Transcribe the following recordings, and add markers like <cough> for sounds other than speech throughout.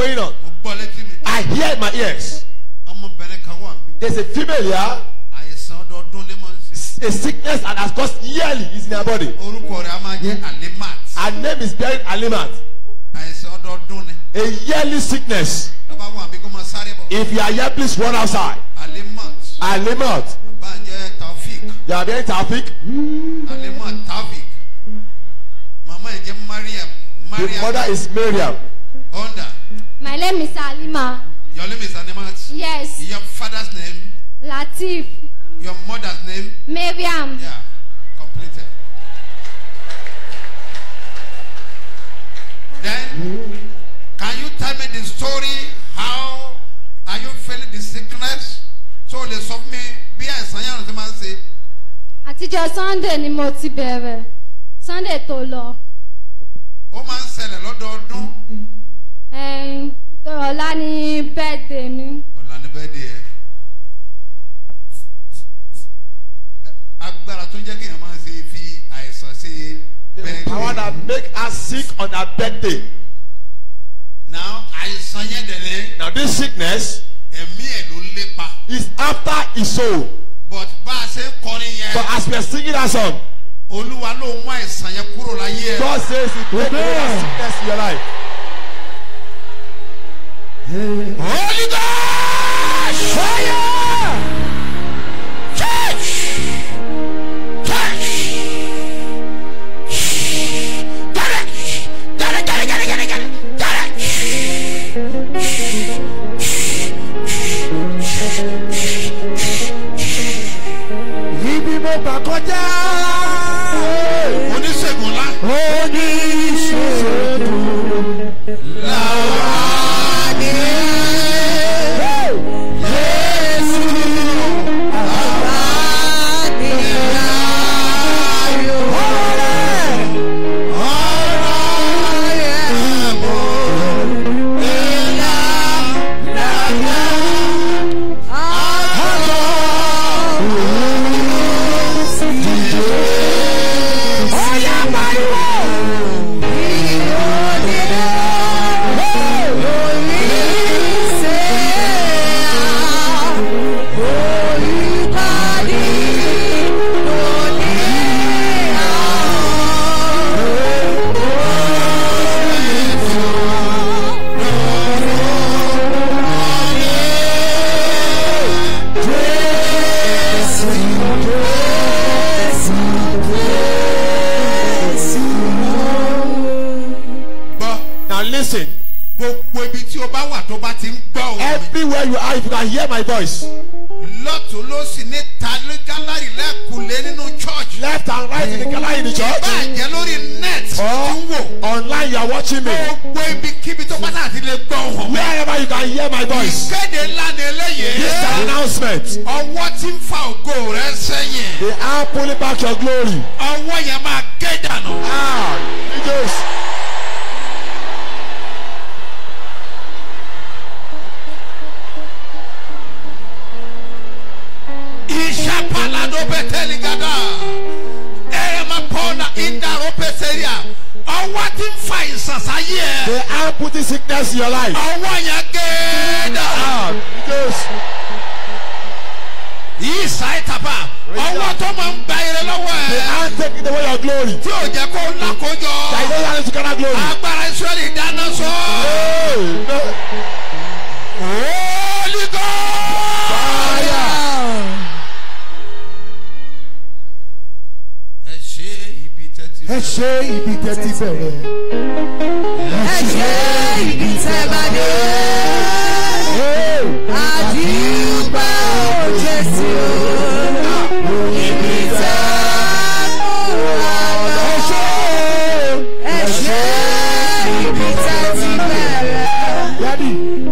going on? I hear my ears. Ọmọbìnrin kan wà mí there is a female here. A sickness that has caused yearly is in her body. Her name is beryl alimat. A yearly sickness. If you are here please run outside. Alimat. You are jẹ́ mariam the mother is mariam honda My name is Alima. your name is animat Yes, your father's name? Latif, your mother's name? Miriam. yeah completed. Then can you tell me the story? How are you feeling the sickness? So lè sọ fún mi bí àìsàn yẹn ti máa ń ṣe. Àtijọ́ Sunday ni mo ti bẹ̀rẹ̀. Sunday tó lọ. ó máa ń ṣẹlẹ̀ lọ́dọọdún Ọ̀la ni birthday mi. ọ̀la ni bẹ́ẹ̀ di ẹ agbára tó ń jẹ́ kí èèyàn máa ṣe fi àìsàn ṣe the bẹ́ẹ̀ power that make her sick on her birthday now àìsàn yẹn dẹ̀lẹ́ now this sickness ẹ̀mí ẹ̀ ló lépa is after his soul but bá a ṣe ń kọrin yẹn. but as we are singing that song olúwa ló mú àìsàn yẹn kúrò láyé ẹ. God says he take away that sickness in your life. Holy gosh fire church church get it get it get it get it get it get it get it. ibi mo gbà kọjá. oníṣègùn ńlá. oníṣègùn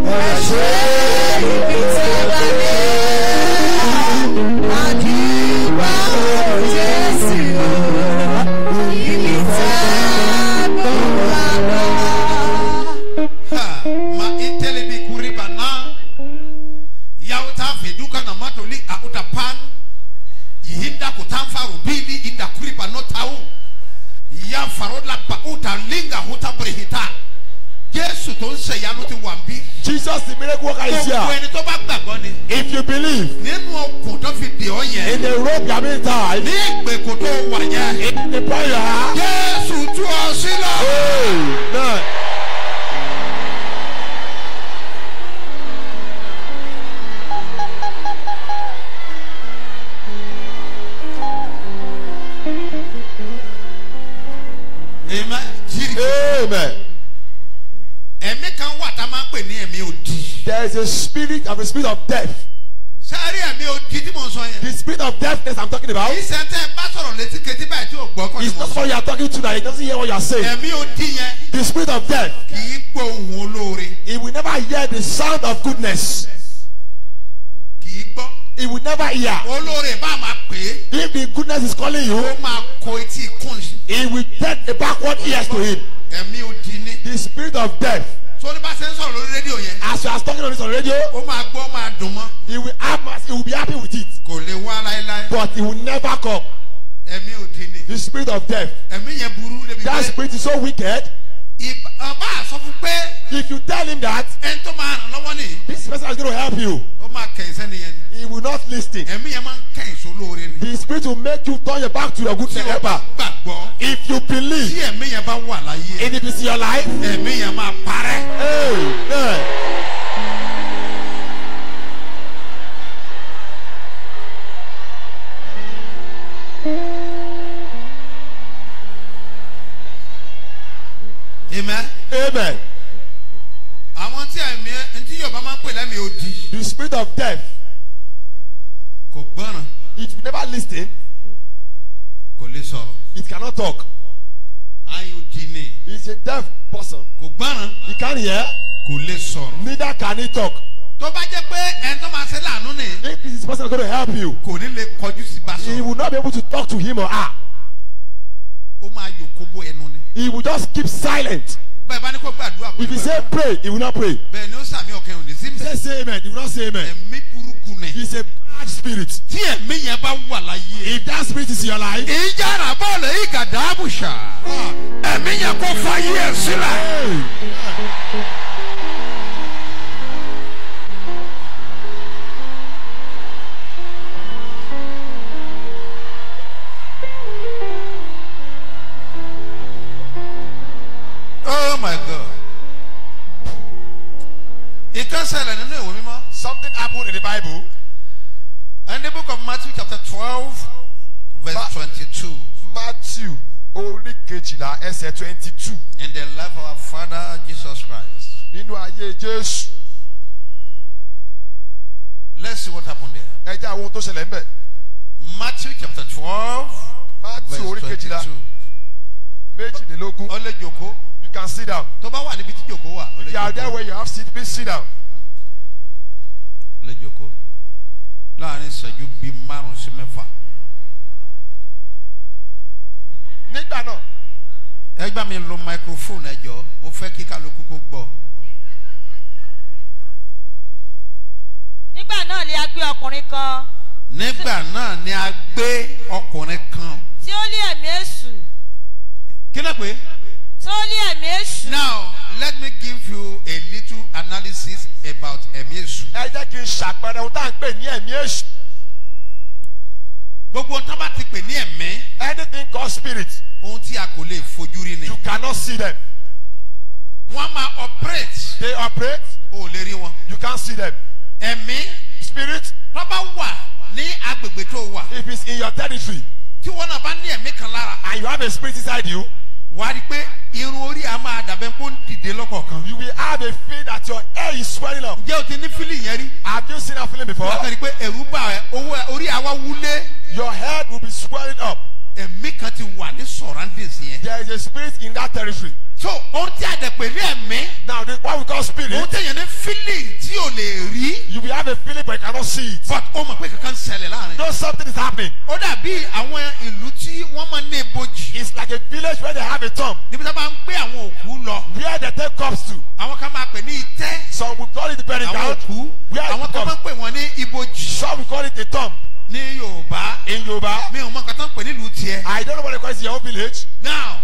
As talking about kì í ṣe tẹ́ ẹ bá sọ̀rọ̀ létí ketí báyìí tí ò gbọ́ kọ́ ni is mo not what you are talking to that he doesn't hear what you are saying. ẹ̀mí òdì yẹn The spirit of death, kì í gbọ́ ohùn olóore. he will never hear the sound of goodness. kì í gbọ́. He will never hear. olóore bá máa pè é. If the goodness is calling you, ó máa kọ etí sí. he will take the backward ears to him. ẹ̀mí òdì ni. The spirit of death, sórí bá ṣe ń sọ̀rọ̀ lórí rédíò yẹn. as you are talking on this on radio, ó máa gbọ́ ó máa dùn mọ́. he will have he will be happy with it, kò lè wá láéláé. but he will never come. ẹ̀mí òdì ni. The spirit of death, ẹ̀mí yẹn burú that pé. spirit is so wicked. ọba àsọ fún pé If you tell him that ẹni tó máa ràn lọ́wọ́ nìyí. this person is going to help you, he will not listen. The spirit will make you turn your back to your good helper. gbàgbọ́ If you believe, and if it's your life, máa parẹ́. Amen. amen. Yorùbá máa ń pè lẹ́mìí odi The spirit of death, kò gbọ́ràn it will never listen, kò lè sọ̀rọ̀. it cannot talk. odi ni He's a deaf person. kò gbọ́ràn He can't hear, kò lè sọ̀rọ̀. neither can he talk. tó bá jẹ́ pé ẹni tó máa ṣe láàánú ni If this person going to help you, kò ní lè kọjú sí bá he will not be able to talk to him or her. ó máa yòókù bó ẹnu ni. He will just keep silent. Bẹ́ẹ̀ bá ní kó gbàdúrà kó If you say pray, he will not pray. bẹ́ẹ̀ ni ó sàmì ọkàn ò ní sí If you mbẹ́. say say amen, he will not say amen. ẹ̀mí burúkú ni. He's a bad spirit. tí ẹ̀mí yẹn bá wà láyé. If that spirit is your life, ìjára bọ́ọ̀lù yìí gàdá àbùṣà. ẹ̀mí yẹn kó fàyè ẹ̀ sílẹ̀. Ṣẹlẹ̀ nínú ìwé mímọ́. something happened in the Bible. in the book of matthew chapter twelve verse twenty-two. Matthew orí kejìlá ẹsẹ̀ twenty two in the life of our father jesus christ. nínú ayé Jésù. let's see what happened there. Ẹ jẹ́ àwọn ohun tó ṣẹlẹ̀ ń bẹ̀. matthew chapter twelve Matthew orí verse kejìlá twenty-two. méjìlélógún. ó lè jòkó. You can sit down. tó bá wà níbi tí jòkó wà. You are there where you have seat, please sit down. Jòkó. láàárín ìṣẹ́jú bíi márùn-ún sí mẹ́fà. Nígbà náà, ẹ gbá mi lo microphone ẹ jọ mo fẹ́ kí kálukú kó gbọ́. nígbà náà ni a gbé ọkùnrin kan nígbà náà ni a gbé ọkùnrin kan. tí ó lé ẹ̀mí èṣù kí ló pé. Tí ó lé ẹ̀mí èṣù now let me give you a little analysis about ẹ̀mí èṣù. ẹ jẹ́ kí n ṣàpẹẹrẹ ohun tá à ń pè ní ẹ̀mí èṣù. gbogbo ohun tó bá ti pè ní ẹ̀mí Anything called spirit, ohun tí a kò lè fojú rí ni. you cannot see them. wọ́n máa operate They operate, o lè rí wọn. you can't see them. ẹ̀mí Spirit, tó bá wà ní agbègbè tó wà if it's in your territory tí wọ́n náà bá ní ẹ̀mí kan lára and you have a spirit inside you, wà á rí i pé irun orí a máa dàbẹ́ kó ń dìde lọ́kọ̀ọ̀kan. you will have a feeling that your hair is swelling up. ǹjẹ́ o ti ní fílì yẹn rí? Have you seen that feeling before? wọ́n kàn rí i pé ẹ̀rú bá ẹ owó orí àwa wúlé Your head will be swelling up. ẹ̀mí kan ti wà ní surroundings yẹn. There is a spirit in that territory. So ohun tí a dẹ̀ pè ní ẹ̀mí Now, the, what we call ohun spirit, tẹ̀yẹ̀ ní fílì tí o lè rí you will have a feeling but you cannot see it. but o mọ̀ pé kankan ṣẹlẹ̀ láàárín. Know something is happening. ó dàbí àwọn ìlú tí wọ́n máa ń ní ibojì It's like a village where they have a tomb níbi tí wọ́n bá ń gbé àwọn òkú lọ where they take cups to. àwọn kan máa pè ní itẹ́ Some will call it the burial àwọn ground. òkú Where àwọn it kan máa ń pè wọ́n ní ibojì Some will call it a tomb. ní yorùbá In Yoruba, mi ò mọ nǹkan tó ń pè nílùú tiẹ̀. I don't know what they call it in your own village. now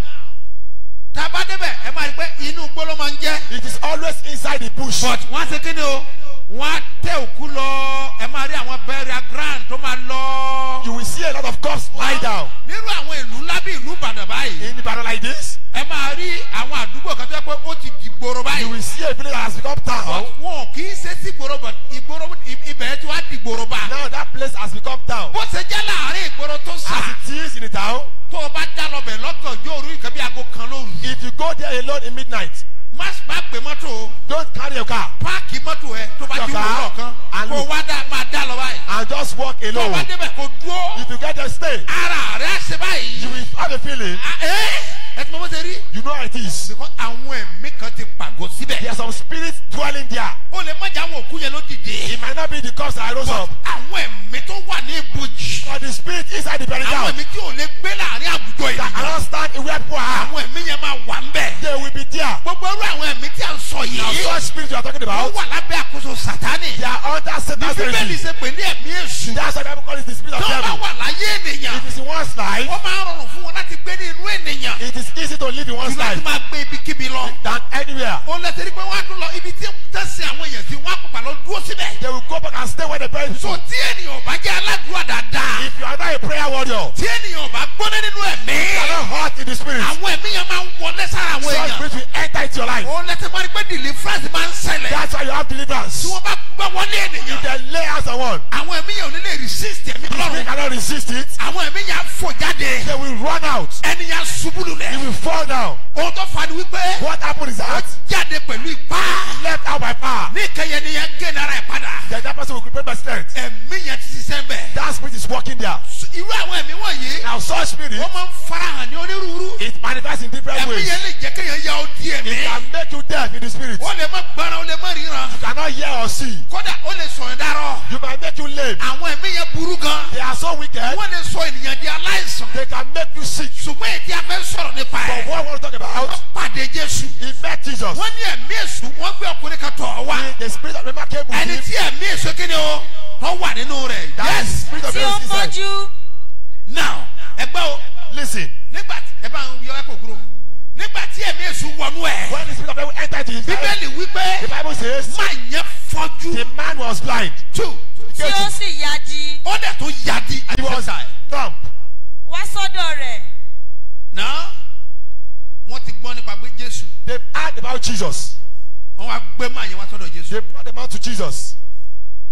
tá a bá débẹ̀ ẹ máa rí i pé inú igbó ló máa ń jẹ́ It is always inside the bush. but wọ́n ṣe kí ni o wọ́n á tẹ òkú lọ ẹ máa rí àwọn burial ground tó máa lọ. You will see a lot of corpses lie down. nínú àwọn ìlú ńlá bí ìlú ìbàdàn báyìí In Ibadan like this, ẹ máa rí àwọn àdúgbò kan tó yẹ pé ó ti dìgboro you báyìí. will see a village that has become town. But wọn kì í ṣe sí ìgboro but i- ibẹ̀ tí wàá dìgboro bá. Now that place has become town. bó ṣe jẹ́ láàárín ìgboro tó sà As it is in the town, tó o bá dá lọ bẹ̀ lọ́gàn yóò rí nǹkan you go there alone in midnight, má má gbé mọ́tò don't carry your car páàkì mọ́tò ẹ tó bá Yọ̀ká, lọ́ọ̀kan and kó wá dá máa dá lọ báyìí. and just walk tó o bá alone. débẹ̀ kó dúró If you get there, stay. ara rẹ̀ ṣe You báyìí. will have a feeling. Ah, ẹ́ ẹ ti mọ bó ṣe rí. You know how it is. because àwọn ẹ̀mí kan ti pàgọ́ síbẹ̀. There are some spirits dwelling there. ó lè má jẹ́ àwọn òkú yẹn ló dìde. It might not be the corpse that rose up, àwọn ẹ̀mí tó wà ní ibojì. but the spirit inside the burial àwọn ground ẹ̀mí tí ò lè gbé láàárín àwùjọ that ènìyàn. cannot stand in where people are. àwọn ẹ̀mí yẹn máa wà ń bẹ̀. They will be there. gbogbo irú àwọn ẹ̀mí tí a ń sọ Now, yìí. such spirits you are talking wọ́n about, wà lábẹ́ àkóso sátánì. they are under Satan's bíbélì regime. ṣe pè ní ẹ̀mí èṣù. That's why the Bible calls it the spirit of tó bá devil. wà láyé ènìyàn. It is in one's life. ó máa ń rọrùn fún wọn láti gbé ní inú ènìyàn. It is easy to live in jù láti life máa gbé ibikíbi lọ. than anywhere. ó lẹ́sẹ̀ rí pé wọ́n á tún lọ ibi tí tẹ̀sí àwọn èèyàn sí wọ́n á pàpà lọ dúró síbẹ̀. They will go back and stay where they bury so tí ènìyàn bá jẹ́ aládùúrà dáadáa. If you are not a prayer warrior, tí ènìyàn bá gbóná nínú ẹ̀mí. you are not hot in the spirit. àwọn ẹ̀mí yẹn máa ń wọlé sára àwọn Such èèyàn. spirit will enter into your life. ó lẹ́sẹ̀ máa rí pé deliverance máa ń ṣẹlẹ̀. That's why you have deliverance. tí wọ́n bá gbọ́ wọlé ènìyàn. They lay hands on one. àwọn ẹ̀mí yẹn ò ní lè resist ẹ̀mí They lọ́rùn. cannot resist it. àwọn ẹ̀mí yẹn á fò jáde. They will run out. ẹni yẹn á ṣubú You will fall down. ohun tó fa ni wípé What happened is ó that jáde pẹ̀lú ipá. left out by power. ní ìkẹyẹ ni yẹn gé nara ẹ̀ padà. Then that person will prepare by strength. ẹ̀mí yẹn ti ṣiṣẹ́ bẹ̀. That spirit is working there. irú àwọn ẹ̀mí wọ̀nyí Now such spirit, wọ́n máa ń farahàn ní onírúurú. it manifests in different ẹ̀mí ways. yẹn lè jẹ́ kéèyàn ya odi It ẹ̀mí. can make you deaf in the spirit. ó lè má gbára ó lè má ríran. You cannot hear or see. kódà ó lè sọ̀rọ̀ dárọ̀. You might make you lame. àwọn ẹ̀mí yẹn burú gan. They are so wicked. wọ́n lè sọ ènìyàn di aláìsàn. They can make you sick. ṣùgbọ́n èdè afẹ́ sọ̀rọ̀ nípa But ẹ̀. what I want to talk about, wọ́n pàdé jésù. he met Jesus. wọ́n ní ẹ̀mí èṣù wọ́n gbé ọkùnrin kan tọ̀ ọ́ wá. The, the spirit of Remember came with ẹni him. tí ẹ̀mí èṣù kí ni o wọ́n wà nínú rẹ̀. That is yes spirit of tí ó fọ́jú now ẹgbẹ́ o Listen. nígbà tí ẹ bá ń yọ ẹ̀kọ́ kúrò nígbà tí ẹ̀mí èṣù wọnú ẹ̀. When the spirit of devil entered into his life, bíbélì wípé the Bible says máa yẹn fọ́jú. the man was blind. two tí ó sì yadi ó dẹ̀ tó yadi He was ẹ̀. thump. wá sọ́dọ̀ rẹ̀ náà wọ́n ti gbọ́ nípa pé jésù They heard about Jesus. wọ́n wá gbé máa yẹn wá sọ́dọ̀ jésù. They brought the man to Jesus.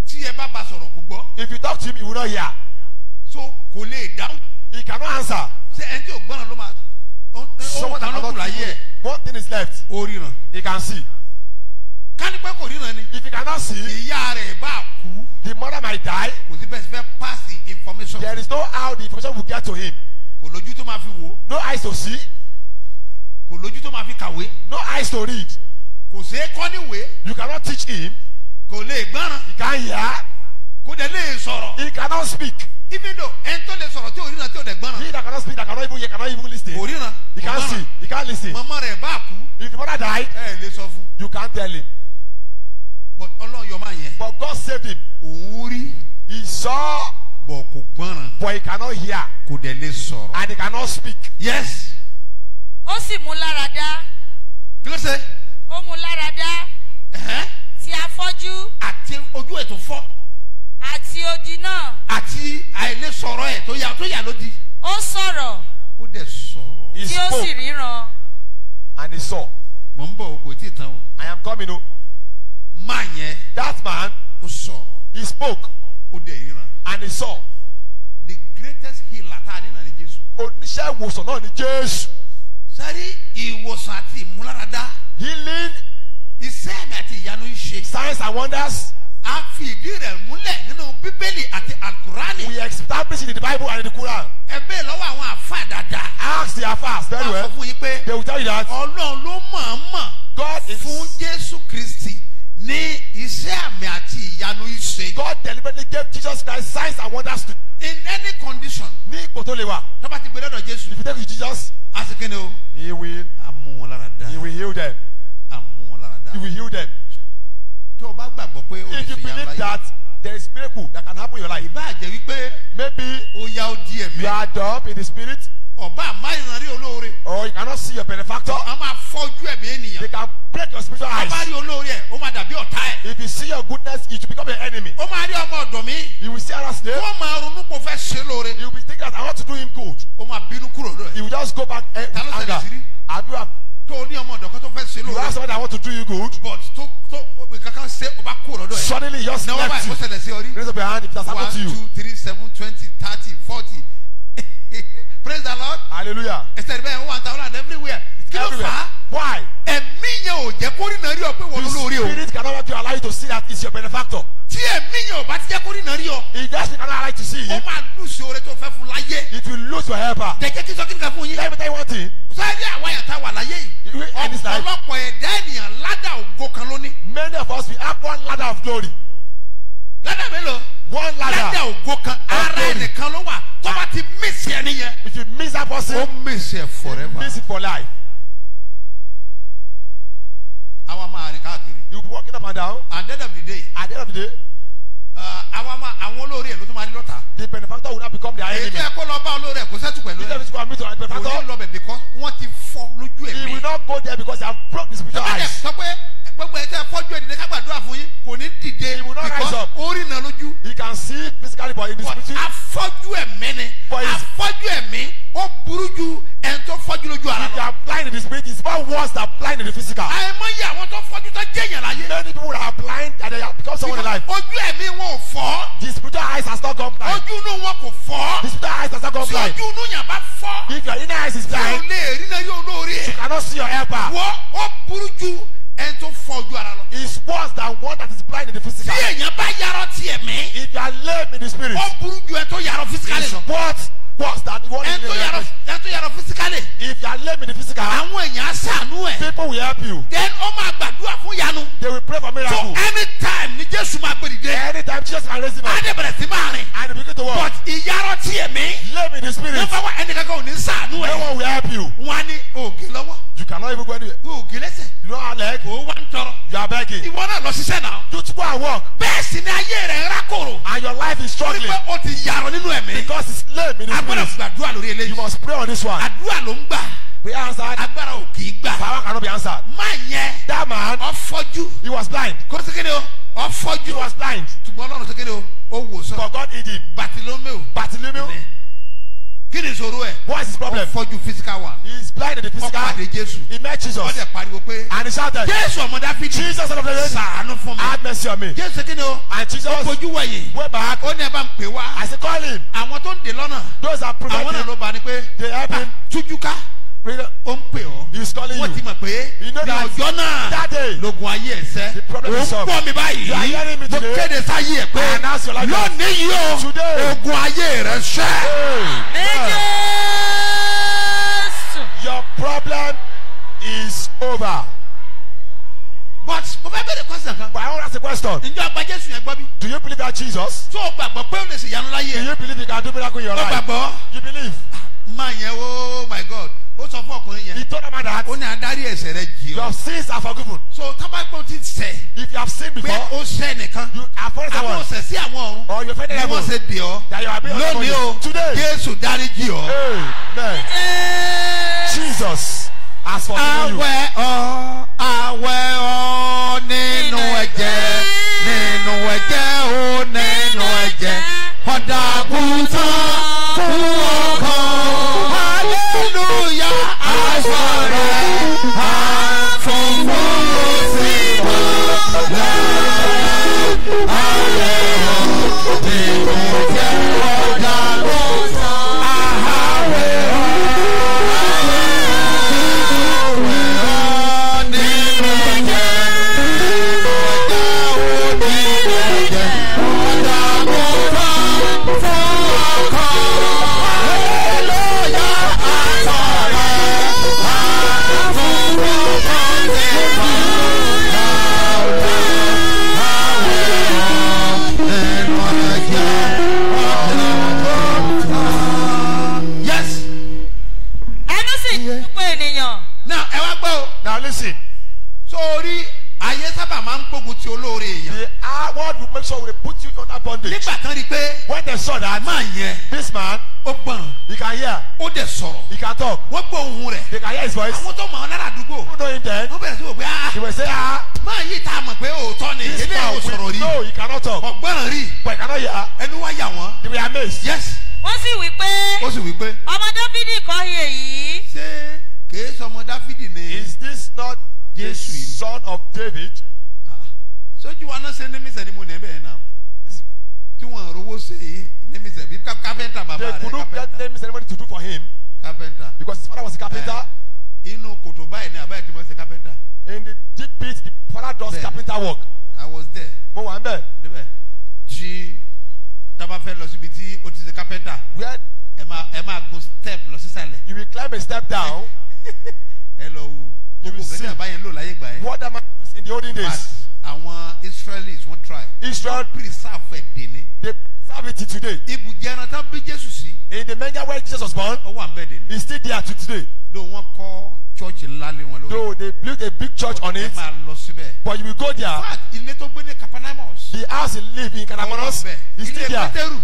tí ẹ bá ba sọ̀rọ̀ kó gbọ́ If you talk to him, he will not hear. so kò lè dáhùn. He cannot answer. ṣé ẹni tí ò gbọ́nà ló máa Someone that cannot ẹ̀ One thing is left. ó ríran. He can see. ká ní pé kò ríran ni If he cannot see, ìyá rẹ̀ bá kú the mother might die. kò sí bẹ́ẹ̀ sí fẹ́ pass the information There is no how the information will get to him. kò lójú tó máa fi wò No eyes to see. Kò lójú tó máa fi kàwé No eyes to read. kò sí kọ́ níwèé You cannot teach him. kò lè gbọ́ràn He can't hear. kò dẹ̀ lè sọ̀rọ̀ He cannot speak. even though ẹni tó lè sọ̀rọ̀ tí ò ríran tí ò dẹ̀ gbọ́ràn He that cannot speak, that cannot even hear, cannot even kò ríran He kò can't gbọ́ràn. see. He can't listen. màmá rẹ̀ bá kú If the mother died, ẹ lè sọ fún you can't tell him. but ọlọ́run yọ máa yẹn But God saved him. òun rí He saw, bọ̀ kò gbọ́ràn but he cannot hear. kò dẹ̀ lè sọ̀rọ̀ And he cannot speak. yes ó sì mú lára dá kí ló ṣe? Ó mú lára dá tí afọ́jú àti ojú ẹ̀ tó fọ́. Àti odi náà. Àti àìlè sọ̀rọ̀ ẹ̀ tó yà tó yà lódì. Ó sọ̀rọ̀. Ó dẹ̀ sọ̀rọ̀. He tí ó sì spoke. ríran. And he saw. mò ń bọ̀ o kò tí ì tán o. I am coming. oh. máa yẹn. That man, ó sọ̀rọ̀. He spoke. Ó dẹ̀ ríran. And he saw. the greatest healer tá a ní náà ní jésù. Oníṣẹ́ ìwòsàn náà ni Jésù. Sáré ìwòsàn àti ìmúláradá Healing, iṣẹ́ àmì àti ìyanu ṣe signs and wonders. a fi ìdí rẹ̀ múlẹ̀ nínú bíbélì àti alukurani We establish it in the Bible and in the Quran. ẹ bẹ́ẹ̀ lọ́wọ́ àwọn àfa dáadáa Ask the affairs very wọ́n sọ well. fún yín pé They will tell you that ọlọ́run ló mọ̀ọ́mọ̀ God is fún jésù kristi ní iṣẹ́ àmì àti ìyanu ìṣe God deliberately gave Jesus Christ signs and wonders to in any condition ní ipò tó lè wà. tó bá ti gbé lọ́dọ̀ jésù If you take it to Jesus, asikini o he will, a mú wọn lára dá he will heal them. a mú wọn lára dá He will heal them. tó o bá gbàgbọ́ pé o lè If you ṣe yàrá believe that there is miracle that can happen in your life, ìbá jẹ́ wípé maybe ó yá ó di you ẹ̀mí are dumb in the spirit, ọba àmáyìnrán rí olóore or you cannot see your benefactor. a máa fọ́jú ẹ̀mí ènìyàn They can break your spiritual ọba eyes. rí olóore ẹ̀ ó máa dàbí ọ̀tá ẹ̀ If you see your goodness, it will become your enemy. ó máa rí ọmọ ọ̀dọ̀ mi You will see another slave. wọ́n máa ronú pé ó fẹ́ ṣe lóore You just go back eh, with anger. Have you, have, tó o ní ọmọ ọ̀dọ̀ kan tó fẹ́ ṣe you lóore have someone that want to do you good. but tó tó kankan ṣe ó bá kúrò lọ́dọ̀ ẹ̀ Suddenly he just náwó left báyìí you. ṣẹlẹ̀ sí Raise up your hand if one happened to you. two three seven twenty thirty forty <laughs> praise the lord Hallelujah. Yẹn ò jẹ́ kó rí náà rí ọ pé wọ́n The lórí o spirit cannot want to allow you to see that it's your benefactor. tí ẹ̀mí yẹn ò bá ti jẹ́ kó rí náà rí ọ He just cannot allow you to see ó him. máa lùsì oore tó fẹ́ fún láyé If you lose your helper, jẹ́jẹ́ kí sọ kí n kà fún yín let me tell you one thing. sáré àwa yẹn tá wà láyé yìí ọ̀pọ̀lọpọ̀ ẹ̀dá ènìyàn ládà ògo kan lóní Many of us we have one ladder of glory. ládà mélòó One ládà ladder. ògo kan ara ẹnìkan ló wà tó bá ti mísì ẹni yẹn If you miss that ó person, mísì ẹ you forever miss it for life. Àwa máa rìn káàkiri You'll be walking up and down. at the end of the day At the end of the day, uh, àwa máa àwọn olórí ẹ̀ ló tún máa rí lọ́ta the benefactor will not become their èyí enemy. yẹ kó lọ bá olórí ẹ̀ kó sẹ́tù pẹ̀lú ẹ̀ this go and meet your kò ní benefactor, lọ bẹ̀ because wọ́n ti fọ́ lójú he ẹ̀mí will not go there because they have broke the spiritual eyes. sọ pé gbogbo ẹ̀ tẹ́ fọ́jú ẹ̀dínlẹ̀ ká gbàdúrà fún yín kò ní dìde He because ó iná lójú He can see physically, but in the spirit, afọ́jú ẹ̀mí ni afọ́jú ẹ̀mí ó burú ju ẹni tó fọ́jú lójú ara if they lọ. are blind in the spirit, it's far worse than blind in the physical. àìmọye àwọn tó fọ́jú tó jẹ́yàn láyé Many people are blind and they have become someone in life. ojú ẹ̀mí wọn ò fọ́ The spiritual eyes has not gone blind. ojú inú wọn kò fọ́ The spiritual eyes has not gone tí blind. ojú inú yàn bá fọ́ If your inner eyes is tí blind, lè rí náà yóò lórí you cannot see your helper. wọ́n ó burú ju ẹni tó fọ́ ojú ara lọ. It's worse than one that is blind in the tí physical. èèyàn bá yarọ ti ẹ̀mí If you are lame in the spirit, ó burú ju ẹni tó yarọ it's lọ. worse, worse than one in the spirit. ẹni tó yarọ fisikali If you are lame in the physical, àwọn èèyàn á sànú ẹ̀ people will help you. then ó máa gbàdúrà fún yanu They will pray for so miracle. anytime ni jésù máa gbé dìde Anytime Jesus can raise him á up dẹ̀ bẹ̀rẹ̀ sí máa rìn and he begin to walk. but ìyarọ ti ẹ̀mí Lame in the spirit, nípa wá ẹnìkankan ò ní no ẹ̀ one will help you. wọn á ní òògì lọ́wọ́ You cannot even go anywhere. òògì lẹ́sẹ̀ You have leg. òun wá ń tọrọ You are begging. ìwọ náà lọ ṣiṣẹ́ náà You to go and bẹ́ẹ̀ sì ni ayé rẹ̀ rákòrò And your life is struggling pé ó ti yàrá nínú ẹ̀mí because it's lame in agbára spirit. gbàdúrà lórí You eléyìí must pray on this one. àdúrà ló ń gbà Prayer answered. agbára ò kì í gbà Power cannot be answered. má yẹn That man, ọfọjú he was blind. kó sékéde o He ọfọjú was blind. ṣùgbọ́n ọlọ́run sékéde o ó wò sàn But God hid him. Bartholomew Bartholomew, kí ni ìṣòro ẹ̀ what is his problem? ọfọjú physical one He is blind in the ó physical. pàdé jésù He met Jesus. wọ́n dẹ̀ pariwo pé And he shouted, jésù ọmọ dáfídì Jesus, of David, sàánú fún mi have mercy on me. jésù sékéde o And Jesus fojú wẹ̀yìn went back. ó ní ẹ bá ń pè wá I said, call him. àwọn tó ń dè lọ́nà Those that àwọn náà ló bá ní pé they help him. tújú ká It- ó ń pè ọ́ He's calling wọ́n ti you. mọ̀ pé You ní that ọjọ́ náà That day, lógun ayé The problem ó is ń solved. gbọ́ mi báyìí You are hearing me mo today. kéde sáyé ẹ̀ pé I announce your life lónìí yìí o Today. ogun ayé rẹ̀ ṣẹ́ Hey, your problem is over. but mo fẹ́ bẹ̀rẹ̀ kan But I want to ask a question. ǹjọ́ àgbà jésù yẹn gbọ́ bí Do you believe that Jesus? tó o gbàgbọ́ pé ó lè ṣèyanu láyé Do you believe he can do miracle in your ó life? gbàgbọ́ You believe? máa yẹn oh my god ó sọ fún ọkùnrin He yẹn told him that ó ní adarí ẹ̀sẹ̀ rẹ̀ jì your ọ́ sins are forgiven. so tábàgbọ́ ti sẹ̀ If you have sinned pé before, ó sẹ́ nìkan you have fallen àbọ̀ someone, ọ̀sẹ̀ sí àwọn ọ̀run or you offended ni wọ́n heaven, ṣe dè ọ́ that you have been lónìí o Today, jésù dáríjì ọ́. Amen. Jesus has forgiven you. Awẹ́ ọ, awẹ́ ọ nínú ẹ̀jẹ̀, nínú ẹ̀jẹ̀ o nínú ẹ̀jẹ̀. Ọ̀dà àgùntàn fún ọkàn. What will put you under bondage. nígbà tán rí i pé When they saw that, máa yẹn this man, ó gbọ̀n he can hear, ó dẹ̀ sọ̀rọ̀ he can talk, wọ́n gbọ́ ohun rẹ̀ they can hear his voice. àwọn tó mọ̀ ọ́ lára àdúgbò Who know him then? wọ́n bẹ̀rẹ̀ sí wò pé ah He will say, ah, máa yí tá a mọ̀ pé òótọ́ ni this man, rí no, he cannot talk. ọ̀gbọ́n rí But he cannot hear. ẹnu wá yà wọ́n They were amazed. yes wọ́n sì wí pé ó sì wí pé ọmọ dáfídì kọ́ iye yìí ṣé kèé sọmọ dáfídì ni Is this not the Jesus. son of David? Sójú wa náà ṣe ní mísẹ̀ ni mo nẹ̀ bẹ́ẹ̀ náà tí wọ́n rówó ṣe é ní mísẹ̀ bí ká- kápẹ́ntà bàbá They rẹ̀ could not get kápẹ́ntà them ceremony to do for him kápẹ́ntà because his father was a carpenter. inú kòtò báyìí ni àbáyé tí mo ṣe kápẹ́ntà In the deep pit, the father does carpenter work. I was there Mo wà ń bẹ̀. débẹ̀ tí tábà fẹ́ lọ síbi tí ó ti ṣe kápẹ́ntà Where ẹ máa ẹ máa gun step lọ sísàlẹ̀ you will climb a step down. <laughs> ẹ lọ wo You will see. What that man was in the olden but days. Àwọn Israelis wọ́n try Israel, preserve ẹ̀ dèní they preserve it today. ibùjẹ ẹran tán bí Jésù sí In the manger where Jesus was born, ó wà ń bẹ̀ dèní it's still there to today. dó wọ́n kọ́ chọ́ọ̀chì ńlá lé wọn lórí Though they built a big church on it, máa lọ síbẹ̀ but you will go there. fact ilé tó gbé ní Capernaum The house he live in is ilé still there. Pétérù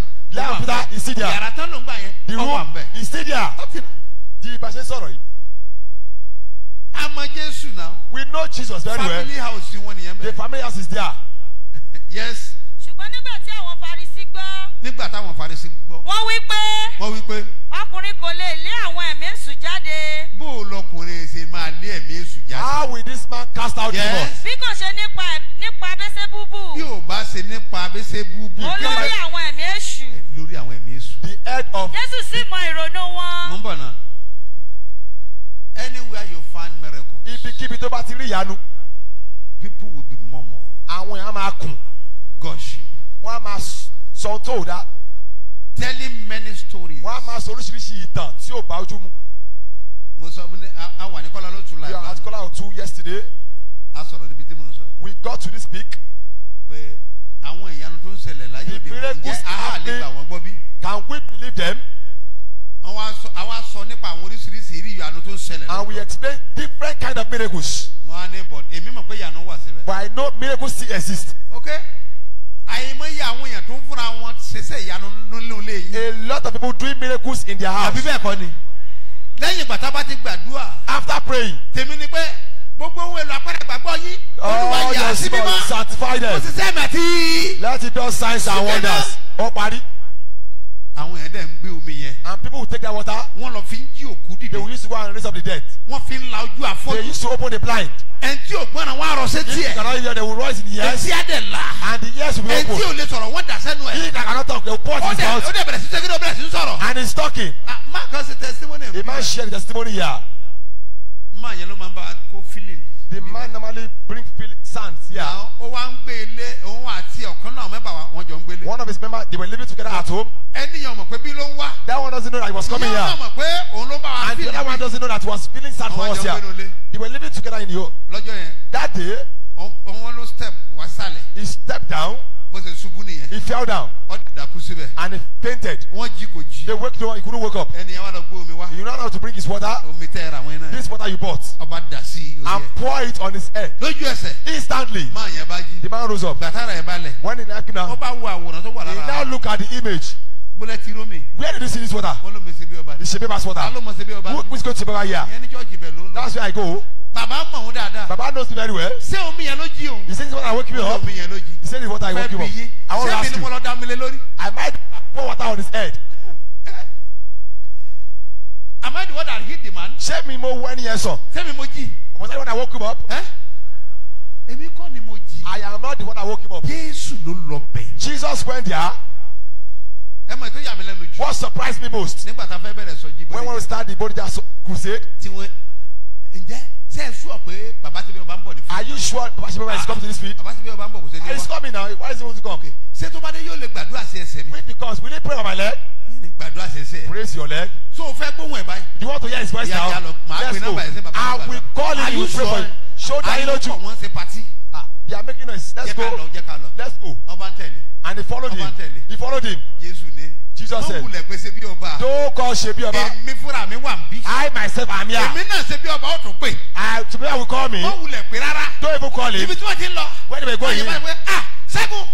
bẹ̀ is still there. yàrá tán ló ń gbà yẹn The room is still there. Di ìbáṣe sọ̀rọ̀ yìí. Àmọ́ Jésù náà We know Jesus very well. family house wọn nìyẹn The bẹ̀ family house is there. <laughs> yes ṣùgbọ́n nígbà tí àwọn farisi gbọ́ nígbà táwọn Farisí gbọ́ wọ́n wí pé wọ́n wí pé ọkùnrin kò lè lé àwọn ẹ̀mí èṣù jáde bó o lọkùnrin ṣe máa lé ẹ̀mí èṣù jáde How will this man cast out Yes. demons? bí kò ṣe nípa nípa abẹ́sẹ̀ búbù bí o bá ṣe nípa abẹ́sẹ̀ búbú olórí àwọn ẹ̀mí èṣù lórí àwọn ẹ̀mí èṣù. The head of jésù sì mọ ìrònú mo wọn ń bọ̀ náà anywhere you find miracles ibikíbi tó bá ti rí ìyanu, people will be murmur àwọn èèyàn máa kùn. gossip Wọ́n á máa sọ tó ò dá. telling many stories. Wọ́n á máa sọ oríṣiríṣi ìtàn tí ò bá ojú mu. mo sọ fún ní a wà ní kọ́lá ló tún láì at lánàá Kola Otu yesterday. a sọ̀rọ̀ níbi tí mo sọ yìí We got to this peak. pé àwọn ìyanu tó ń ṣẹlẹ̀ láyé òde a lè happening. gbà wọ́n gbọ́ bí. Can we believe them? Àwọn aṣọ nípa àwọn oríṣiríṣi ìrí ìyanu tó ń ṣẹlẹ̀ And we explain different kind of miracles. mo á ní bọ̀ èmi mọ̀ pé ìyanu wà síbẹ̀. But I know miracles still exist. ok àyèmọye àwọn èèyàn tó ń fúnra wọn ṣẹṣẹ ìyanu nínú ilé yìí. A lot of people doing miracles in their house. àbí bẹ́ẹ̀ kọ́ ni lẹ́yìn ìgbà tá a bá ti gbàdúrà After praying, tèmi ni pé gbogbo ohun èlò apẹ̀rẹ̀ gbàgbọ́ yín olúwa all yà your sí mímọ́ spirits sanctify kò them. sì. Let it do signs and wonders. Ó parí. Àwọn èèyàn dẹ̀ ń gbé omi yẹn And people will take that water. wọ́n lọ fi ń jí òkú dìde They will use go and raise up the dead. wọ́n fi ń la ojú They àfọ́jú used to open the blind. ẹni tí ò gbọ́n náà wọ́n á rọ If you cannot hear, they will rise in the ears. etí á dẹ̀ là And the ears will be ẹni tí ò open. lè sọ̀rọ̀ wọ́n dà sẹ́nu ẹ̀ He that cannot talk, they will pour it his dẹ̀ ó mouth. dẹ̀ bẹ̀rẹ̀ sí sẹ́kẹ́ ó bẹ̀rẹ̀ sí sọ̀rọ̀ And he's talking. Ah, má kan ṣe testimony A man shared the testimony here. Má yẹn ló máa ń bá kó feeling The man normally bring feel sands here. Now, ó wá ń gbé ilé òun àti ọ̀kan náà mẹ́bàá wa wọ́n jọ ń gbélé One of his members, they were living together at home. ẹnìyàn mọ̀ pé bí ló ń wá That one doesn't know that he was coming ìyá here. mọ̀ pé òun ló bá wa And the other one doesn't know that he was feeling sad for àwọn us here. lé They were living together in the home. lọ́jọ́ yẹn That day, òun- òun ló step wá sálẹ̀ he stepped down, bó ṣe ṣubú nìyẹn he fell down, ó dàkú síbẹ̀ and he fainted. wọ́n jí kò jí They waked him, he couldn't wake up. ẹnìyàn wà lọ gbé omi wá You know how to bring his water? omi tẹ́ ẹ ra àwọn iná This yẹn water you bought. ọba dà sí orí And pour it on his head. lójú ẹsẹ̀ Instantly, máa yẹn bá jí the man rose up. gbàtàrà ẹ̀ balẹ̀ When he wọ́n now, bá wo àwòrán tó wà he now lára look at the image. bólẹ̀ tí rómi Where did you see this water? wọ́n ló ṣe bí ọba The Shebeba's water. Who, going to here? ìyẹn ní ló ń lọ That's where I go. Bàbá mọ̀ òun dáadáa Baba knows me very well. ṣé omi yẹn ló jí òun He says this water woke me up. omi yẹn ló jí He said water I woke bí up. I want to ṣé mi ask ni mo you. lọ dá mi lé lórí I might pour water on his head. <laughs> am I the one that hit the man Ṣé mi mo wọ ẹni yẹn sàn? ṣé mi mo jí Was I the one that woke him up? èmi kọ́ ni mo jí I am not the one that woke him up. Jésù ló lọ bẹ̀ Jesus went there. ẹ mọ̀ ètò ìyàmí lẹ́nu jù What surprised me most? nígbà tá a fẹ́ bẹ̀rẹ̀ sọ jí When we start the Bodija crusade, tí wọ́n ǹjẹ́ sùọ́ pé bàbá tí ọba ń bọ̀ ní are you sure Baba Shebeba is coming to this field? bàbá tí bí ọba ń bọ̀ kò sí ní He's wá coming now. Why is he going to come? ṣé tó bá dé yóò lè gbàdúrà sí ẹsẹ̀ mi Wait, because will he pray on my leg? gbàdúrà sí ẹsẹ̀ Praise your leg. so o fẹ́ gbóhùn ẹ̀ báyìí you want to hear his voice now? Let's go. sí bàbá I bàbá. will call him. you pray for him. Show that you know you. wọ́n ṣe pati Ah, they are making noise. Let's go. Let's go. ọba ń tẹ̀lé And he followed him. Ń. He followed him. Jésù ní Jesus wọ́n said, wulẹ̀ pé ṣe bí ọba èmi fúnra mi wà I myself am here. èmi náà ṣe bí ọba ó tún pè I, Shebi Oba will call me. wọ́n wulẹ̀ pé rárá Don't even call him. ibi tí wọ́n ti ń lọ When they were wọ́n yẹ pé ah ṣẹ́gun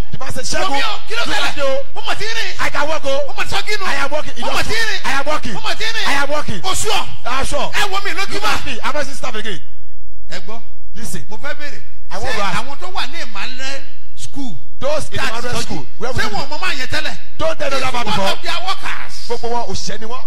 ṣẹ́gun kí ló ṣẹlẹ̀? Mo mọ̀ rìn. I can walk o Mo mọ̀. I am walking Mo mọ̀ tí ń rìn. I am walking Mo mọ̀ tí ń rìn. I am walking Oṣù ọ̀. Sure Ẹ wo mi lójú look at me I'm not seeing staff again Ẹ gbọ́. listen Mo fẹ́ béèrè. I want Ṣé to ask. àwọn tó wà ní school? those the school where we Ṣé wọn mọ̀ máa yẹn tẹ́lẹ̀? don't tell them that One before of their workers. gbogbo wọn òṣìṣẹ́ ni wọ́n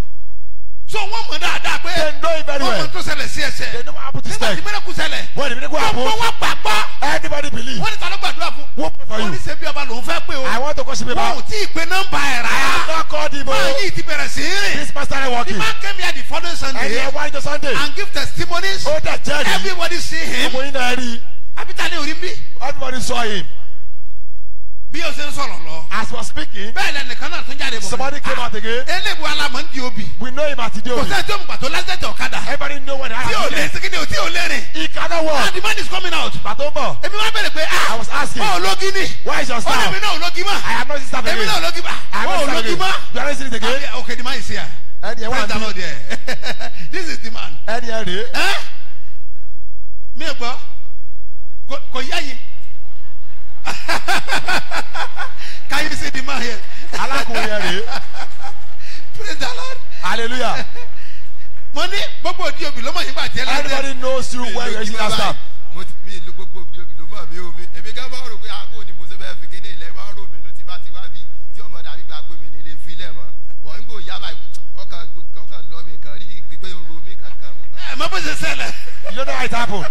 So wọ́n mọ̀ dáadáa pé. they know it very Wọ́n well mọ̀ tó ṣẹlẹ̀ sí ẹsẹ̀. they know what happen to Nígbà tí step mẹ́rẹ̀kù ṣẹlẹ̀. when the miracle Gbogbo happen wọn gbàgbọ́. everybody believe Wọ́n ní ló gbàdúrà fún. wọ́n Wọ́n ní you ṣe bí ọba lòun fẹ́ pé o. I want to call you Wọ́n ò tí ì pe nọ́mbà ẹ̀ I have rárá. not called him Máa o yìí ti bẹ̀rẹ̀ sí rìn. this started The working man came here the following and Sunday he went to Sunday and give testimonies. ó dẹ̀ jẹ́rìí Everybody see him. gbogbo yín náà rí Abita ni orí bí. everybody saw him Bí o ṣe ń sọ̀rọ̀ lọ. as were speaking Bẹ́ẹ̀ lẹ́nu kan náà tún jáde bọ̀. somebody came out again Elébu alamọ̀ ń di obì. we know him at Kò Idobi sẹ́ni tó mú pàtó lásìkò ọ̀kadà. everybody know when I Tí o lè am segin ni o tí o lè rìn. he cannot And walk the man is coming out. pàtó ń bọ̀ Èmi wá bẹ̀rẹ̀ pé I ah was asking ọ̀ ológi ni. where is your staff èmi náà ológi mọ̀. I am not staff Èmi again náà ológi mọ̀. I am not staff again you are not it again Ah, Okay, the man is here. ẹni ẹ Lord there. This is the man. ẹni ẹ rèé Ẹ́ mi ò gbọ́ Kò- kò yá yìí. <laughs> Can you see the man here? alákùnrin ẹ rèé Praise the Lord. hallelujah <laughs> Mo ní gbogbo òdi òbí ló mọ̀ yín bàjẹ́ everybody knows you when you are using that staff mo ti mi ìlú gbogbo òbí òbí ló mọ̀ mí o mi èmi gán bá rò pé àbò ni mo ṣe fẹ́ fi kéde ilẹ̀ máa rò mí ló ti bá ti wá bí tí ọmọ dàbí gbà pé mi nílé filẹ̀ mọ̀ bọ̀ ń gbò yá báyìí ọkàn ọkàn lọ mi kan rí pípé ń ro mí kankan. Ẹ mọ bó ṣe ṣẹlẹ̀. you don't know how it happen <laughs>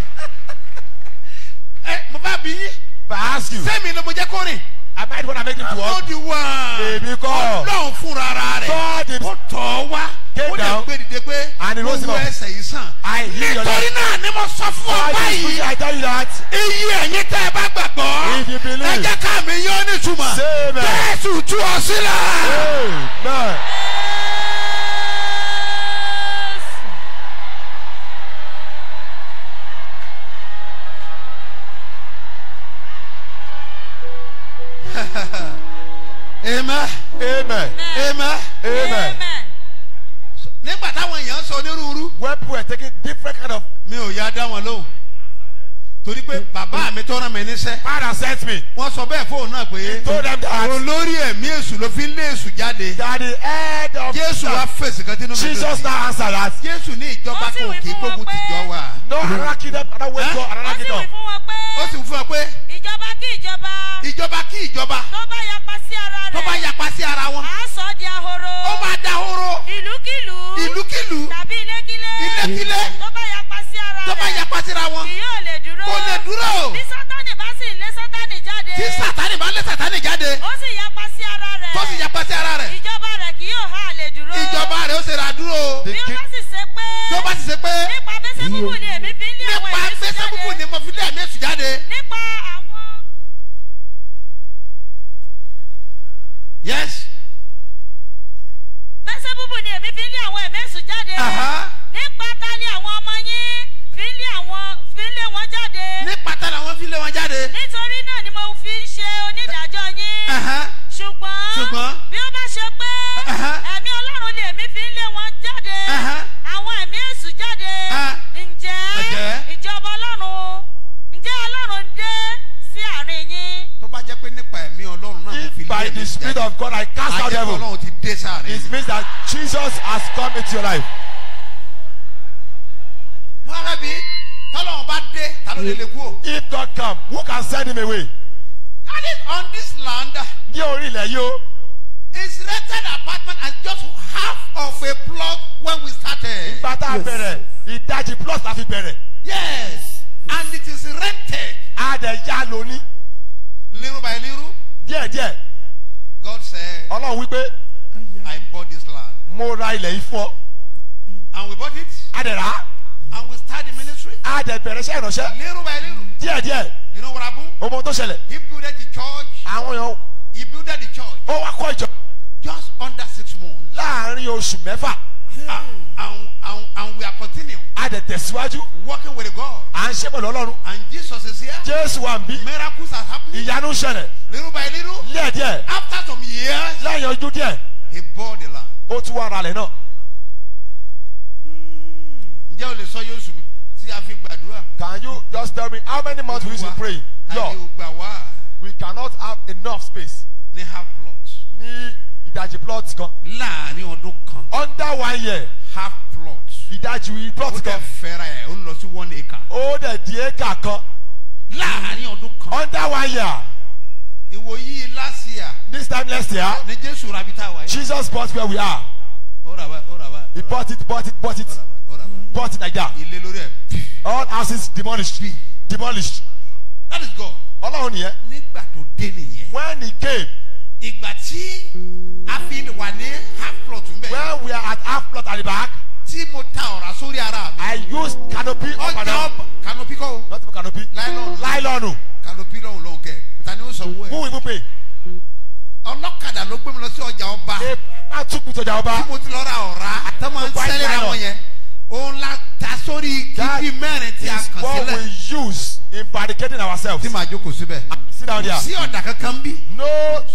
Ẹ mo bá bí yín. But I ask you Sẹ́mi ló mo jẹ́ kó rìn. I might wanna make him to Ó walk di wá. Èmi kọ́. Ọlọ́run fúnra ara rẹ̀. God him Ó tọ̀ ọ́ wá. Came Ó lè down. gbé dìde pé And he rose him up. ẹsẹ̀ yìí sàn. I heal your Nítorí life náà ni mo sọ fún ọ God is báyìí. I tell you that Iye ẹ̀yin tẹ́ ẹ bá gbàgbọ́. If you believe. Ẹ jẹ́ ká mi yọ nítumọ̀. Say amen. Jésù tú ọ sílẹ̀. amen Amen. amen Amen. amen Nígbà táwọn èèyàn sọ onírúurú. when people were taking different kind of Mi ò yá dá wọn lóhùn. Torí pé bàbá mi tó rán mi níṣẹ́. father sent me Wọ́n sọ bẹ́ẹ̀ fóun náà pé. told them that Olórí ẹ̀mí èṣù ló fi ń lé èṣù jáde. that the head of Jésù wá fèsì kan tínú mi dùn Jesus now answered that Jésù ní ìjọba kí fún wọn gbógun pé- tìjọ wa. no another kingdom another way go another kingdom Ó sì fún ọ pé ìjọba kí ìjọba ìjọba kí ìjọba tó bá ara tó bá rẹ̀ yapa sí ara wọn. á sọ di ahoro Ó máa dahoro ìlúkìlú ìlúkìlú tàbí ilékílé Ilékílé. tó bá yapa sí ara tó bá rẹ̀ yapa síra wọn. kì yóò lè dúró Kò lè dúró. bí sátánì bá sì lé sátánì jáde Tí sàtánì bá lé sàtánì jáde ó sì yapa sí ara rẹ̀ tó sì yapa sí ara rẹ̀. ìjọba rẹ̀ kì yóò há lè dúró Ìjọba rẹ̀ ó ṣe ra dúró. Bí ó bá sì ṣe pé Tó bá sì ṣe pé nípa bẹ́sẹ̀ búbù ni èmi fi ń lé àwọn nípa ẹ̀mí sí gbèsè búbù jáde ni mo fi lé ẹ̀mí jáde. nípa àwọn Yes. bẹ́sẹ̀ búbù ni èmi fi ń lé àwọn ẹ̀mí èṣù jáde nípa ta ni àwọn ọmọ yín fi ń lé àwọn ń wọn jáde Nípa tá làwọn fi lé wọn jáde. Lè kú o. if God come who can send him away And it on this land ní orí ilẹ̀ yìí o is rented apartment as just half of a plot when we started. bàtà bẹ̀rẹ̀ ìdajì plus la fi bẹ̀rẹ̀ Yes. And it is rented a dẹ̀ yá lóní little by little. díẹ̀díẹ̀ God said, I bought this. Mo ra ilẹ̀ yìí And we bought it a dẹ̀ rà and we started the ministry. a dẹ̀ bẹ̀rẹ̀ iṣẹ́ ìránṣẹ́ Little by little. díẹ̀díẹ̀ You know what happened? ọmọ tó ṣẹlẹ̀ He built the church. àwọn èèyàn He built the church ó wá kọ́ ìjọ just under six months. láàárín oṣù mẹ́fà And, and, and, we are continuing a dẹ̀ tẹ̀síwájú working with God. à ń ṣe pẹ̀lú ọlọ́run And Jesus is here. jésù wà ń bí Miracles are happening. ìyanu ṣẹlẹ̀ Little by little. díẹ̀díẹ̀ After some years, lẹ́yìn ojú díẹ̀ he bought the land. Ó tún wá ra ilẹ̀ náà Ǹjẹ́ o lè sọ Yóò sùn tí a fi gbàdúrà? can you just tell me how many months we used to pray? Ayé gbà wá. we cannot have enough space. Ní half plot. Ní ìdajì plot kan. Láàrin ọdún kan. Under one year. Half plot. Ìdajì ó plot kan. fẹ́ra ẹ̀ ó lọ sí one acre. Ó dẹ̀ di éka kan. Láàrin ọdún kan. Under one year ìwòyí last year this time next year ní jésù rabi tá a wáyé jesus bought where we are. Ó rà bá ó rà bá he bought it bought it bought it. Bought it like that. Ilé lórí ẹ̀. All houses demolished. Demolished. That is God. Ọlọ́run nìyẹn. Nígbà tó dé nìyẹn. When he came ìgbà tí a fi wà ní half plot ń bẹ̀. when we are at half plot at the back tí mo ta ọ̀rá sórí ara mi. I used canopy ọjà ọba kanopi kọ́ o. Not canopy. Nylon. nylon. Kanopi lọ́hùn lọ́hùn kẹ́ ta ni ó sọ owó ẹ̀? Who even pay ọlọ́kadà ló gbé mi lọ sí ọjà ọba. A man took me to the tí ọba mo ti lọ ra ọ̀rá máa ń sẹ́lẹ̀ àwọn yẹn. Òun la ta sórí that bíi mẹ́rin tí a is kàn what sílẹ̀. we use in barricading ourselves. Tí màá jókòó síbẹ̀. Sit down there. sí ọ̀dà kankan bí. No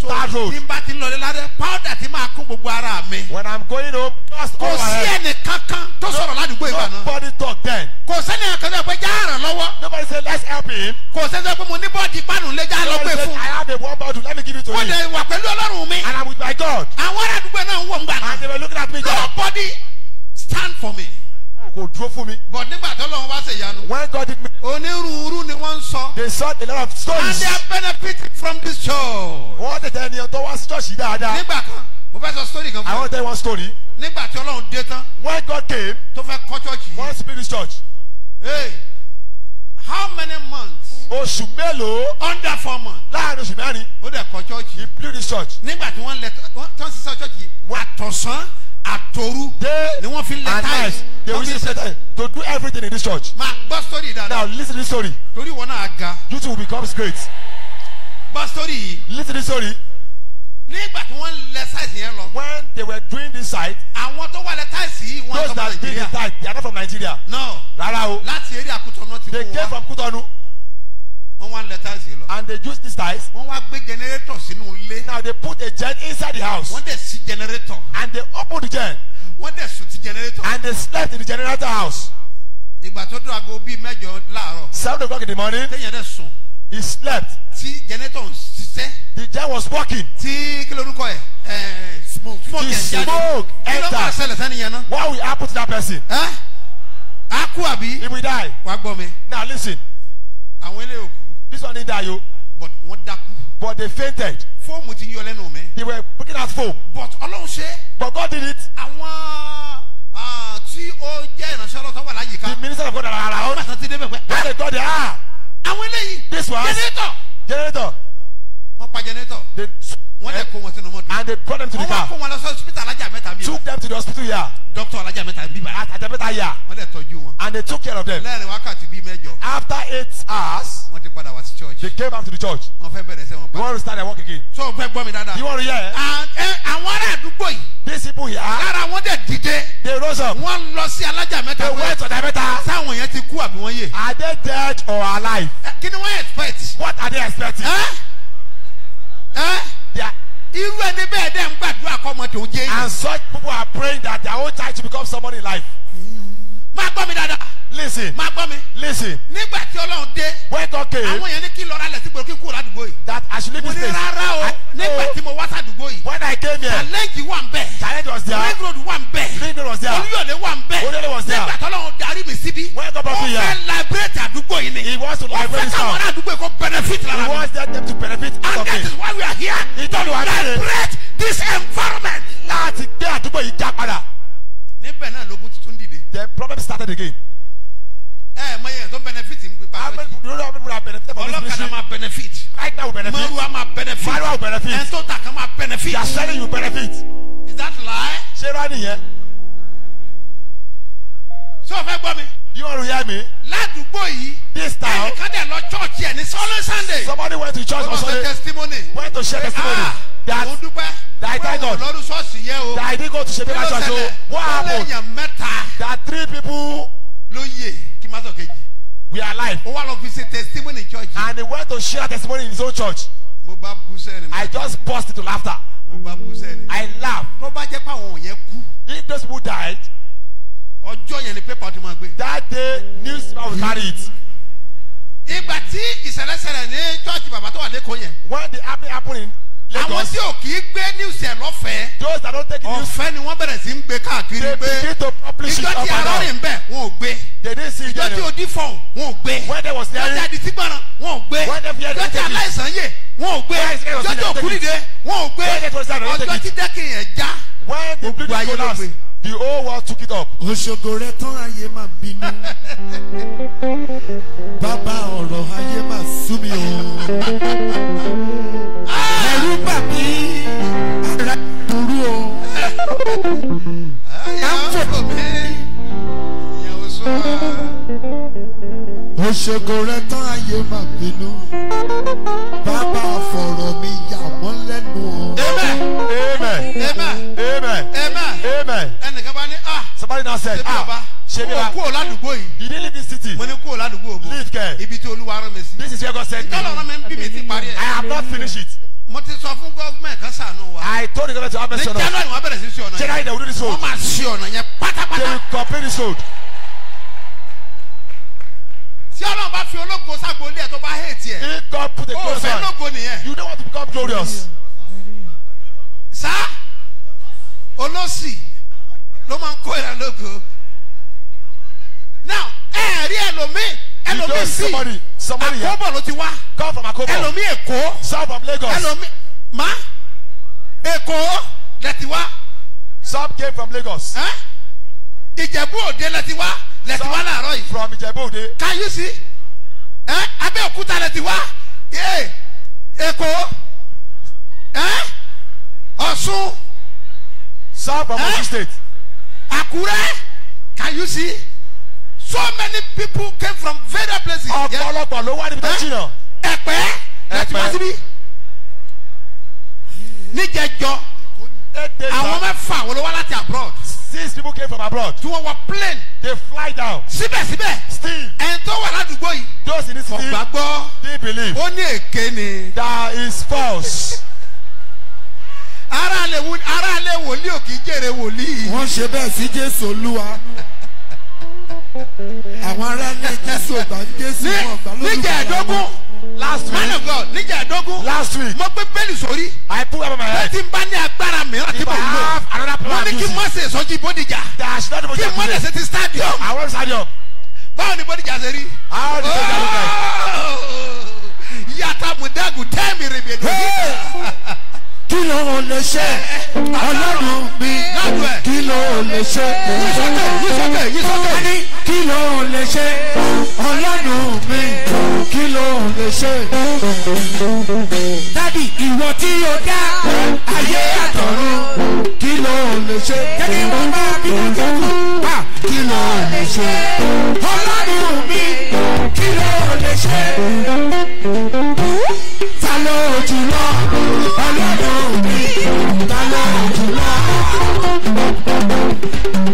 so third road. tí n bá ti lọlé ládé powder tí máa kún gbogbo ara mi. When i'm going home eléyìí This was- generator generator wọ́n pa generator they and they brought them to the car. took them to the hospital here doctor alájà mẹ́ta bíi báyìí. At ajabeta here and they took care of them. After eight hours they came back to the church. You want to start their work again? So you want to hear And, eh, yìí these people here they rose up. They went to wọ́n yè? Are they dead or alive? Eh, what are they expecting? Ẹ́ ẹ́ they are irú ẹni bẹ́ẹ̀ dẹ̀ ń gbàdúrà kọ́ ọmọ tòun jẹ́ yìí. And such people are praying that their own child to become somebody in life. Máa gbọ́ mi dáadáa. Listen. Máa gbọ́ mi. Listen. Nígbà tí ọlọ́run dé when God came àwọn yẹn ní kí lọ́ra lẹ̀ sí gbòòrò kí kúrò ládùúgbò yìí. That I should leave mo this ní place. rárá o. I- nígbà tí mo wá sádùúgbò yìí when I came here challenge wà ń bẹ̀. Challenge was there. Ring road wà ń bẹ̀. Ring road was there. Olúyọ̀lé wà ń bẹ̀. Olúyọ̀lé was there. nígbà tí ọlọ́run darí mi síbí When God brought ó me here. fẹ́ liberate àdúgbò yìí ni. He wants to ó liberate fẹ́ his káwọn town. ará àdúgbò yìí kó benefit he lára mi. wants them to benefit out and that is why we are here. He to told you what I did. liberate this environment. láti gbé àdúgbò yìí já padà. Níbẹ̀ náà lógún tuntun dìde. The problem started again. Ẹ ẹ mọ iye tó benefit ń gbé people are from this ọlọ́kadà máa benefit. Right now we benefit mọ́rùwá máa benefit. Will benefit. ẹ̀ tó ta kan máa benefit. They are selling you benefit. Is that lie? ṣé rá nìyẹn? Ṣé o fẹ́ gbọ́ mi you want to hear me? Ládùúgbò yìí this town. ẹnìkan dẹ̀ lọ church ẹ̀ ní sọ́lé sunday. Somebody went to church on Sunday. testimony. Went to share testimony. Ah that òun dúpẹ́. that I thank God. lọ́dún ṣọ́ọ̀ṣì yẹn o. That I didn't go to kí Shebeka ló church o. ṣẹlẹ̀? What happened? léèyàn mẹ́ta. That three people ló yè kí má sọ kejì. were alive. Ó wá lọ fi ṣe testimony church. And he went to share testimony in his own church. Mo bá bú sẹ́ni. I just burst into laughter. Mo bá bú sẹ́ni. I laughed. Tó bá jẹ́ pé àwọn yẹn kú. If those people died ọjọ́ yẹn ni pépà tó máa gbé. That day newspaper will carry it. Ìgbà tí ìṣẹ̀lẹ̀ ṣẹlẹ̀ ní chọ́ọ̀chì bàbá tó wà lẹ́kọ̀ọ́ yẹn. When the happen happen in àwọn Lagos, tí ò kì í gbé news ẹ̀ lọ́fẹ̀ẹ́. Those that don't take news, ọ̀fẹ́ ni wọ́n bẹ̀rẹ̀ sí ń gbé káàkiri they pé begin to publish it ìjọ up tí and down. arọ́rìn bẹ̀ wọn ò gbé. They didn't see ìjọ tí odi fọ̀hún wọn ò gbé. When there was ìjọ tí gbọ́ràn wọn ò gbé. When they feared ìjọ tí the taking. aláìsàn yè wọn ò gbé. They ìjọ tí taking. òkú dìde wọn ò gbé. They ọjọ́ tí dẹ́kìn yẹn já when the the whole world took it up. òṣogbo rẹ tán ayé máa bínú. Bàbá ọ̀rọ̀ ayé máa sú mi o. Ẹ̀rú bà mí. Ara burú o. Ìyàwó mi òṣogbo rẹ tán ayé máa bínú. Bàbá fọ̀rọ̀ mi Somebody now said, ah, mo Shebiba, kúrò ládùúgbò yìí you didn't leave this city. mo ní kúrò ládùúgbò òbò Leave care. ibi tí olúwa rán mi sí This is where God sent me. ìtọ́lọ̀ rán mi ń bí mi ti parí I ẹ̀ have not finished it. mo ti sọ fún gọ́ọ̀mẹ̀ kan sànú wa I told the government to have ní mercy on us. january wọn bẹ̀rẹ̀ sí sí ọ̀nà January yẹn they will do this road. wọ́n máa sí ọ̀nà yẹn They pátápátá will complete this road. tí ọlọ́run bá fi ológo ságbo ilé ẹ̀ tó bá hate ẹ̀ If God put a close fẹ́ one, lógo nìyẹn you don't want to become glorious. sá olóṣì ló máa ń kó ìrà lógo. Now ẹ rí ẹlòmíì ẹlòmíì sí àkóbọ̀ ló ti wá. Come from Akobo, ẹlòmíì èkó. Ẹlòmíì má. Èkó lẹ́tí wá. Some came from Lagos, ìjẹ̀bú òde lẹ́tí wá lẹ́tí wá láàárọ̀ yìí. from Ijebu-Ode, can you see? Abẹ́òkúta lẹ́tí wá. Èkó. Ọ̀ṣun. Some from? Osun State. Àkúrẹ́ can you see? So many people came from various places. Ọ̀pọ̀lọpọ̀ ló wá níbi tó jìnnà. ẹ̀pẹ́? Lẹ́tí wá síbí? Níjẹjọ àwọn mẹ́fà wọ́n ló wá láti abroad? Six people came from abroad. tí wọ́n wọ plane. They fly down. síbẹ̀síbẹ̀ Still, ẹni tó wà ládùúgbò yìí those in this city, ọ̀gbà gbọ́ they believe ó ní èké ni. that is false. Lè wòlíì ò kì í jèrè wòlíì. Wọ́n ṣe bẹ́ẹ̀ sí jésù olúwa. Àwọn ará ní jésù ọgbà jésù wọn ọgbà lórúkọ níjà ẹ̀dógún Last man week, of God níjà ẹ̀dógún. Last week, mo gbé bẹ́ẹ̀lì sórí. I put up my bẹ́ẹ̀ head. tí n bá ní agbára mìíràn tí If mo I ń lò. have another plan, ní kí it. ṣe ìsọjí bódìjà. I should not kí lè get ṣe ti stadium. I want stadium. báwo ni bódìjà ṣe rí. How did they look like? yàtà mùdàgù tẹ́ẹ̀mì rèébèdè. Kí ló lè ṣe ọlọ́run mi kí ló lè ṣe ní kí ló lè ṣe ọlọ́run mi kí ló lè ṣe. dádì ìwọ tí o dá ayé àtọ̀run kí ló lè ṣe. jẹ́kí wọ́n bá bínú jẹ́kù wá kí ló lè ṣe. ọlọ́run mi kí ló lè ṣe. ta ló jùlọ ọlọ́run mi. Ta ló jùlọ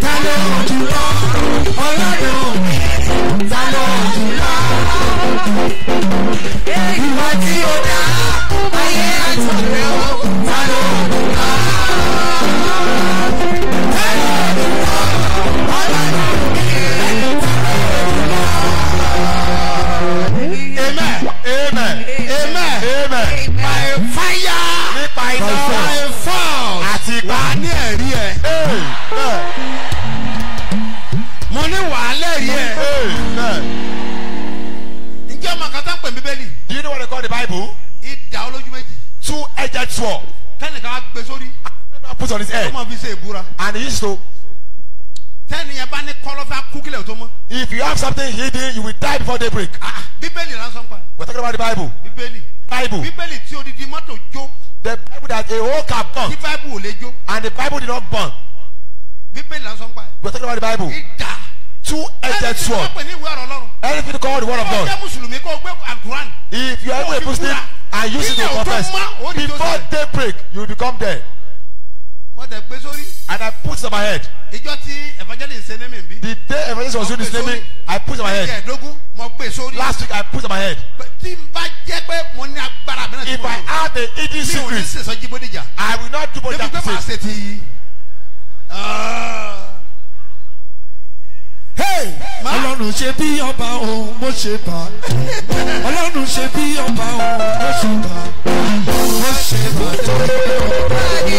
ta ló jùlọ ọlọ́run mi. Ta ló jùlọ. ìwà tí ó dá ayé àtọ̀rẹ́ o know what they call the Bible? ìdá olójú méjì Two-edged sword. kẹ́nìkan á gbé sórí Abraham put on his head. mọ̀ fi ṣe ìbúra And he used to, tẹ́ni yẹn bá ní kọ́lọ́fẹ́ kúkílẹ̀ tó mọ́ if you have something hidden, you will die before daybreak. Ah, bíbélì lásán pa We're talking about the Bible. bíbélì Bible. bíbélì tí odidi mọ́tò jó The Bible that a whole car tí burned. báíbù ò lè jó And the Bible did not burn. bíbélì lásán pa We're talking about the Bible. ìdá Two-edged ẹni tí sword. Anything called the word of God. If you are able to Muslim and use it to confess, before daybreak, you will become dead. And I put it on my head. The day evangelist was doing this naming, I put it on my head. Last week, I put it on my head. tí n bá jẹ́ pé mo ní agbára mìíràn tí If mo I have a hidden mi ò ní secret, sèso jí bódìjà I will not do what débi that pé màá says. ṣe ti.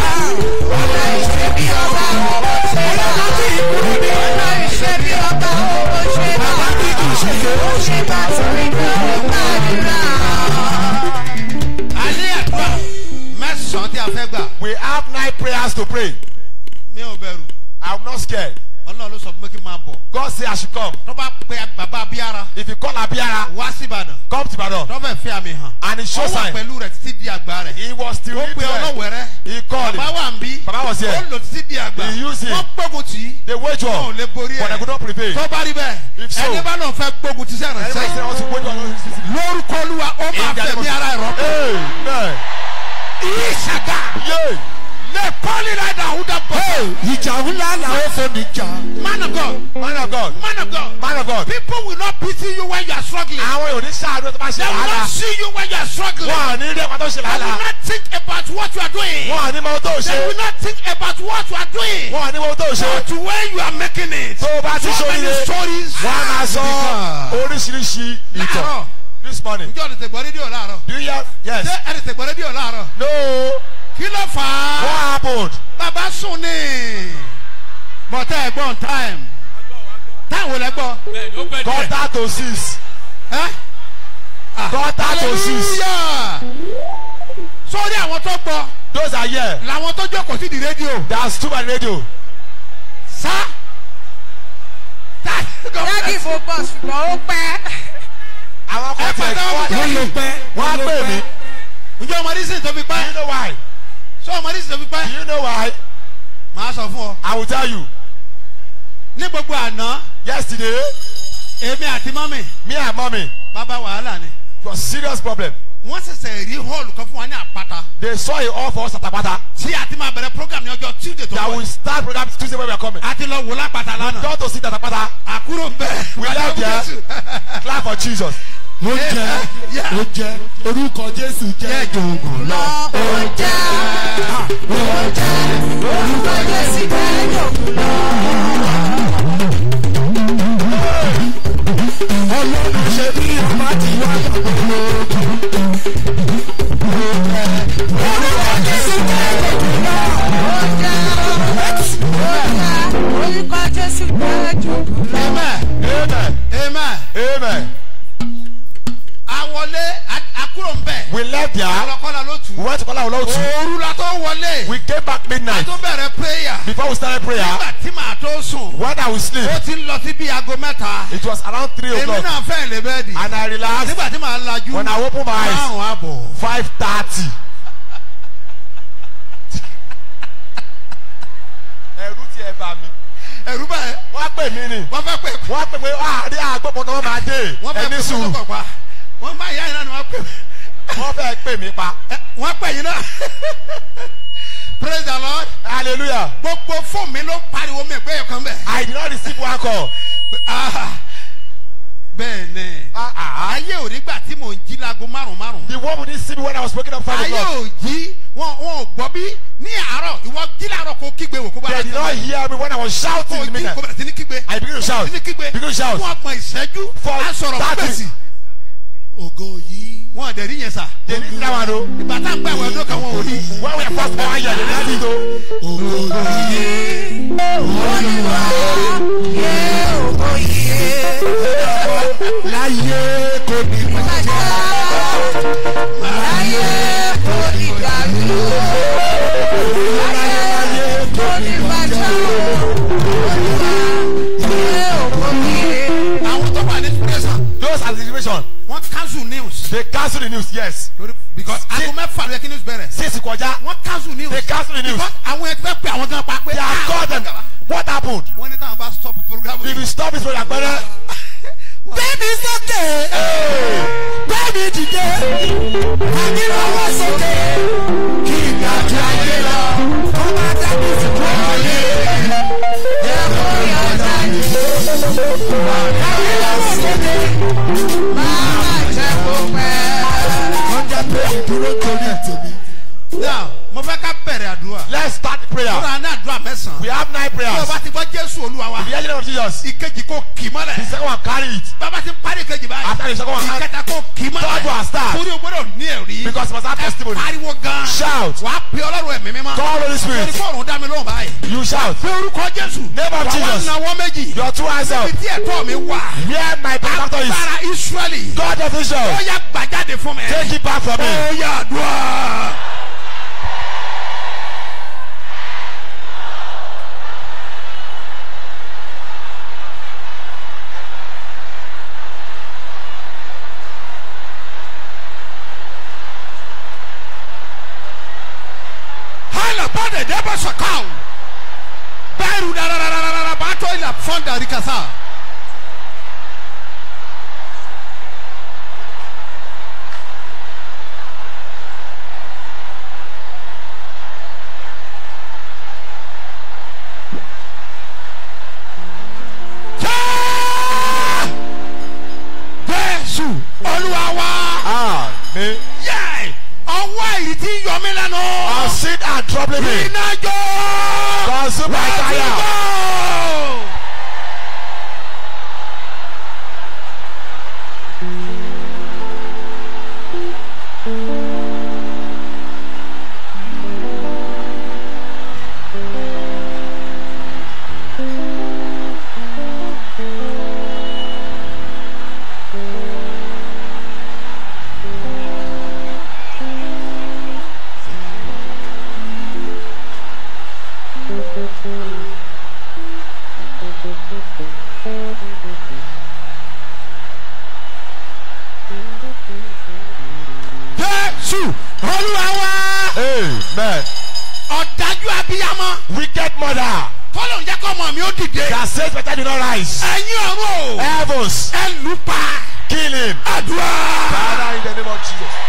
Ah. ọlọ́run ṣe bí ọba òun mo ṣe bá ọlọ́run ṣe bí ọba òun mo ṣe bá mo ṣe bá ọlọ́run tí ìkúrò ní bàbá tí kì í ṣe pé ó ṣe bá alẹ́ àdúrà mẹ́sàn-án tí a fẹ́ gbà We have nine prayers to pray. mi ò bẹ̀rù I'm not scared. Ọlọ́run ló sọ fún mi kí n máa bọ̀ God say I should come. tó bá pe bàbá abíára If you call Abiara, wá sí ìbàdàn come to Badon. tó fẹ́ fi àmì hàn And he show sign. pẹ̀lú rẹ̀ títí di àgbà rẹ̀ He was still ó pe there. ọlọ́wẹ̀rẹ́ He called bàbá him. wà ń bí Baba was here. ó lò títí di àgbà He used him. wọ́n gbógun tì í They wage wọn ò war, lè borí but they ẹ̀ could not prevail. tó bá rí bẹ́ẹ̀ If so, ẹni bá náà fẹ́ gbógun sẹ́yìn war. lórúkọ olúwa ó máa fẹ̀mí ara ẹ̀rọ Pọ́lì rẹ̀ dà ó dà bọ̀. ìjà ńlá làwọn fẹ́ mi jà man of God Man of God. man of God Man of God. people will not pity you when you are struggling Àwọn èèyàn ní sáà ló tó bá ṣe they will not see you when you are struggling Wọ́n à ní rí ẹ̀pà tó ṣe they will not think about what you are doing Wọ́n à ní mọ tó they will not think about what you are doing Wọ́n à ní mọ tó ṣe. but when you are making it Tó o bá ti ṣoríire, stories wọ́n á máa sọ oríṣiríṣi ìtàn. This morning. njọ́ ọ̀dẹ̀ tẹ̀gbọ́ rédíò láàárọ̀ Do you hear? Yes. ṣé ẹ̀dẹ̀ tẹ̀gbọ́ rédíò láàárọ̀ No. Kí ló fà What á happened? bàbá sùn ní bọ̀tẹ́ ẹ̀gbọ́n time time wo lẹ gbọ́ Quarter to six. Quarter to six. sórí àwọn tó gbọ́ Those are here. làwọn tó jókòó sí di rédíò That's too many radio. sá Dádì mo bọ̀ ṣùgbọ́n ó pẹ́. Àwọn kan Ẹ tẹ̀ wọ́n ló pẹ́ wọ́n á pè mí. ǹjẹ́ ọmọdé sì ń tóbi pẹ́ you know why? Sọ ọmọdé sì tóbi Do pẹ́ you know why? màá sọ fún ọ I will tell you. ní gbogbo àná Yesterday, èmi àti mọ́mì me and mommy, bàbá wàhálà ni it was serious problem. wọ́n ṣẹ̀ṣẹ̀ rí hall kan fún wa ní àpáta They saw it all for us at Apata. tí a ti máa bẹ̀rẹ̀ program ní ọjọ́ tuesday tó That wọ̀ we start program Tuesday when we are coming. a ti lọ wò lápáta lánàá Don't to sit at Apata. àkúrò ń bẹ̀ We left there. <laughs> Clap for Jesus. Ó jẹ ó jẹ orúkọ jésù jẹ jòògùn lọ. Ó jẹ́ ó jẹ́ orúkọ Jésù jẹ́ yòókù lọ. ọlọ́run ṣe bí ọba ti wá gbogbo. orúkọ jésù jẹ jòògùn lọ. Ó jẹ́ ó jẹ́ orúkọ Jésù jẹ́ yòókù lọ. amen Amen. amen Amen. Àwọlé àkúrò ń bẹ̀ We left there. alọ́kọ́lá ló tù We went to Kola Olotu. òru la tó wọlé We came back a midnight. tó bẹ̀rẹ̀ prayer Before we started prayer, nígbà tí màá tó sùn when I will sleep, ó ti ń lọ sí bí aago mẹ́ta it was around 3 èmi o'clock. náà fẹ́ lè bẹ́ẹ̀ dì And I relaxed. nígbà tí màá lajú When I open my eyes, márùn-ún àbọ̀ 5.30. ẹ̀rù ti ẹ̀ bà mí. ẹ̀rú bẹ́ẹ̀ wọ́n á pè mí ni. wọ́n fẹ́ pè wọ́n á pè pé àdé àgbọ̀pọ̀ náà máa dé. wọ́n fẹ́ pè sùn. kókó pa wọ́n bá ìyá yìí náà ni wọ́n pè wọ́n fẹ́ pè mí pa. wọ́n pè yín náà <laughs> praise the lord hallelujah. gbogbo fóònù mi ló pariwo mi ẹgbẹ́ yẹn kan bẹ̀. I did not receive one call. Ah, bẹ́ẹ̀ ni Ah, ah. ayé ò nígbà tí mò ń jí láago márùn márùn The who didn't see me when I was waking up five ayé o'clock. ò jí wọn wọn ò gbọ́ bí ní àárọ̀ ìwọ jí láàárọ̀ kó kígbe wò kó bá They did not hear me when I was shouting in the jí kó midnight. bẹ̀rẹ̀ sí ní kígbe I began to shout. Begin to shout. fún ọgbọ̀n ìṣẹ́jú For thirty. Ògo yìí. wọn dẹ̀ rí yẹn sà see that one though. ìgbà tá à ń gbà wọ ọdún kan wọn ò fast for one year, they didn't see it though. ògo yìí. Olúwa yé ògo yé. láyé kò ní bàjẹ́. Láyé kò ní dàrú. Láyé kò ní bàjẹ́. Wọn cancel news They cancel the news, yes. torí because aago mẹ́fà ló yẹ kí news bẹ̀rẹ̀ Since kọjá, wọn cancel news they cancel the news. because àwọn ẹgbẹ́ pé àwọn gan pa pé They have called them. What happened? wọ́n ní táwọn bá stop program If you stop this program, pẹ́rẹ́. bẹ́ẹ̀ni sókè. bẹ́ẹ̀ni dìde. àní lọ́wọ́ sókè. kí ìgbàjọ ayé lọ. kó má dàbí ìsìnkú ọ̀lẹ́. Jẹ́ kó yọ jáde. bẹ̀rẹ̀ àdúrà. let's start prayer. kúrò àná àdúrà mẹ́sàn-án. we have nine prayers. bí o bá ti gbọ́ jésù olúwa wa. in the name of jesus. ìkejì kò kì mọ́ rẹ̀. the second one carry it. bàbá ti parí ìkejì báyìí. after the second one. ìkẹta kò kì mọ́ rẹ̀. third one torí o gbọ́dọ̀ ní ẹ̀rí. because you must have testimony. ẹ gan. shout. wàá pe ọlọ́run ẹ̀mí mímọ́. call holy spirit. torí fọ́ọ̀rùn you shout. pé jésù. name of jesus. wàá nawọ́ méjì. your two hands up. god of take it back from me. ó yà àdúrà. Hala bade deba sakau bẹẹru darararara bàtọ ilà fọndà rikasa. jésù tí ń yọ mí lẹ́nu. Our sin are troubling me. iná jó. Consume my fire. Kọ́ ọmọ mi ó dìde. that says better do not rise. ẹ̀yin ọ̀run o. Heavens, ẹ lù pa. kill him. àdúrà. Father, in the name of Jesus.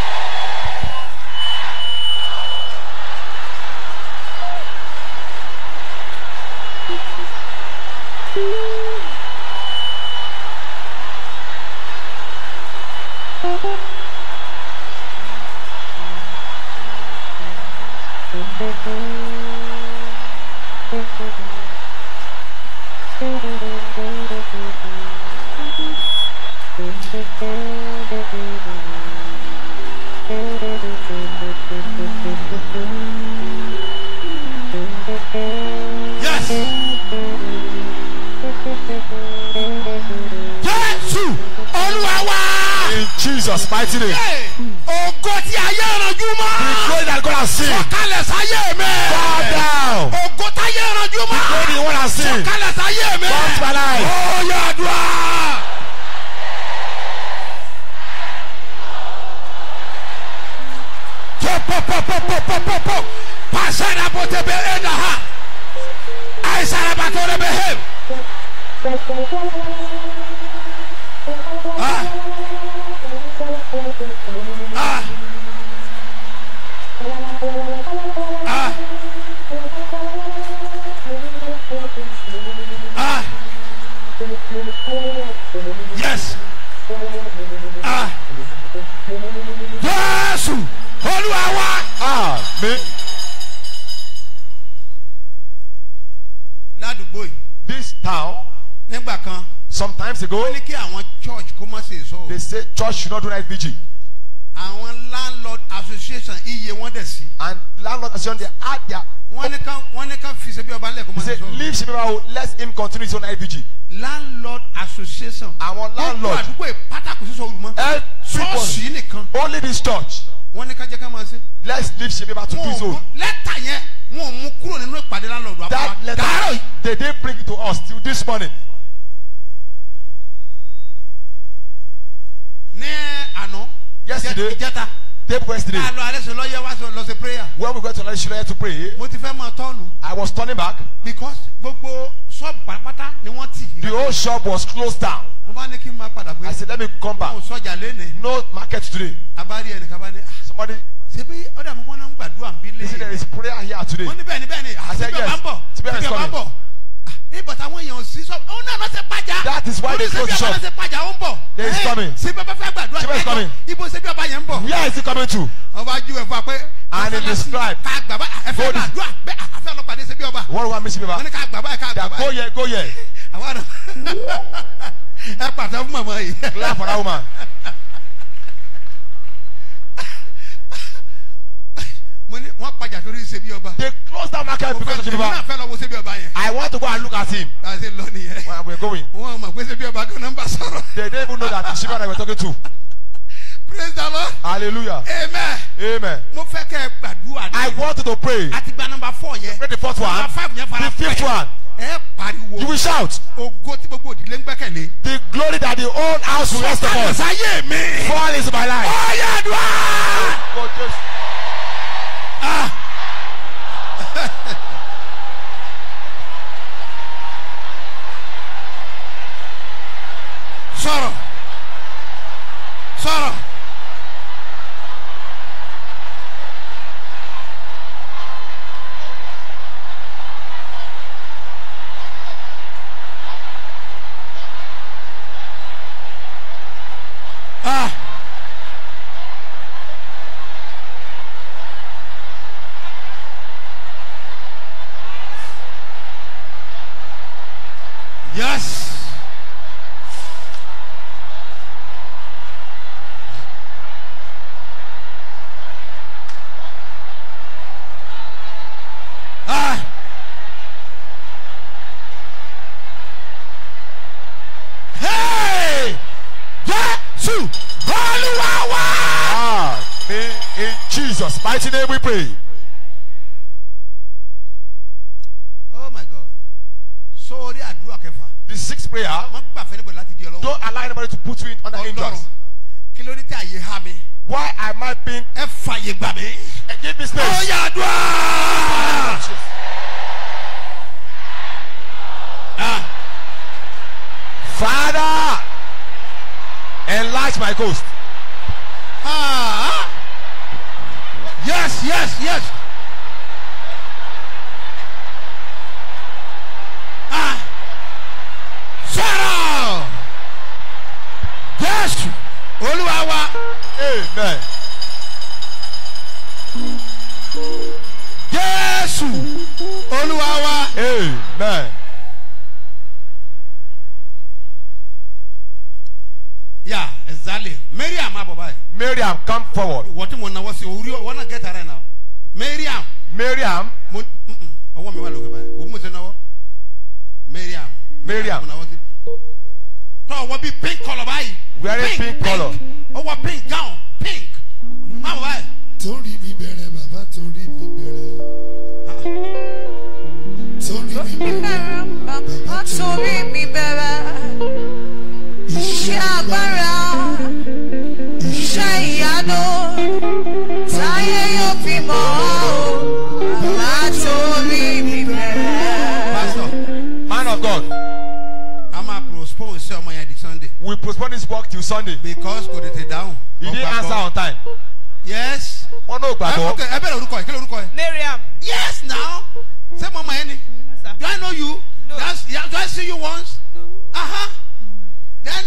Continue his own vigil. Landlord association. Àwọn landlord, àdúgbò yìí pátákó sísọ olùmọ́. everybody, Ṣọ́ọ̀ṣì nìkan. only this church, Wọ́n ní ká jẹ́ ká máa ṣe. let's leave Shemibawo to do Wọ́n mú lẹ́tà yẹn wọ́n ò mú kúrò nínú ìpàdé landlord wa. That letter, they didn't bring it to us till this morning. Ní àná. Yesterday, Ìjẹta. before yesterday, Ká lọ alẹ́ sọ lọ́yẹ̀ wá sọ lọ sí prayer. when we went to Nigeria to pray, Mo ti fẹ́ máa tọ́nu. I was turning back. because gbogbo ṣọ́ọ̀bù pátápátá ni wọ́n tì. The whole shop was closed down. mo bá ní kí n máa padà pé I said, let me come back. àwọn sọ́jà léni. No market today. abárí ẹnìkan bá ní. "Ah, Somebody, ṣé bí ọ̀dà mi wọ́n náà ń gbàdúrà ń bí they say there lé. is prayer here today. wọ́n ní bẹ́ẹ̀ ni bẹ́ẹ̀ ni I said, síbi ọba yes. ń bọ̀ síbi ọba ń bọ̀. ibà táwọn èèyàn sí sọ òun náà lọ́sẹ̀ pàjá. That is why they close the síbi ọba shop. lọ́sẹ̀ pàjá ó ń bọ̀. They is coming. ọba is coming. ibo síbi ọba yẹn ń bọ̀. Where is he coming to? bá ju ẹ̀fọ́. And it mọ́sálásí, describe. ká gbàgbá ẹ̀fẹ́ this- gbàdúrà bẹ́ẹ̀ àfẹ́ ọba. Wọ́n ní ká gbàgbá ẹ̀ ká gbàgbá go here, go here. <laughs> àwọn <laughs> ẹ yìí. Clap for that woman. <laughs> mo ní wọn pàjà torí ṣe bí ọba. They closed that market because of náà fẹ́ lọ wo ṣe bí ọba yẹn. I want to go and look at him. a ṣe lọ nìyẹn. When we're going. wọn mọ̀ pé ṣe bí ọba kan náà ń bá sọ̀rọ̀. They didn't even know that it's Shiva that we're talking to. <laughs> praise the lord. Hallelujah. amen. Amen. mo fẹ́ kẹ́ gbàdúrà I want you to pray. a ti gba number four yẹn. Pray the fourth one. number five yẹn fara The fifth pẹ́. one. ẹ pariwo. You will shout. ogo tí gbogbo òdìlé ń gbẹ́kẹ̀lé. The glory that the whole house will rest upon. sáyé mi. Fall into my life. ọ̀yà àdúrà. God, just- <laughs> sọ̀rọ̀ sọ̀rọ̀. Ah. Yes. Ah. Hey! Jésù Olúwa wá. Ah, in, in Jesus' mighty name we pray. Oh my God. Sórí àdúrà kẹfà. The sixth prayer, don't allow anybody to put you in under hindrance. Why am I being eh, give me space? Yà àdúrà. Ah. Father, enlarge my coast. Ah. Yes, yes, yes. Ah. Sọ̀rọ̀. Jésù. Olúwa wa. Amen. Jésù. Olúwa wa. Amen. Yeah, exactly. Mariam abọ̀ báyìí. Miriam, come forward. Wọ́n tí mo náwó sí orí ọwọ́ náà gẹ́tà rẹ̀ náà. Mariam. Miriam, Mo ọwọ́ mi wà lókè báyìí. Wo mo ṣe náwó? Mariam. Mariam. Tọ́ ọwọ́ bíi pink colour báyìí. Wearing pink colour. Ọwọ́ pink gown pink. Má bọ̀ báyìí. torí mi bẹ̀rẹ̀ till Sunday. because kò tètè dáhùn. He didn't answer on time. Yes. Wọ́n náà gbàgbọ́. okay, ẹ bẹ̀rẹ̀ orúkọ ẹ̀ kí ló orúkọ ẹ̀? Mariam. Yes now. Ṣé mo mọ̀ ẹ́ ni? sir. Do I know you? No. That's, yeah, do I see you once? Then,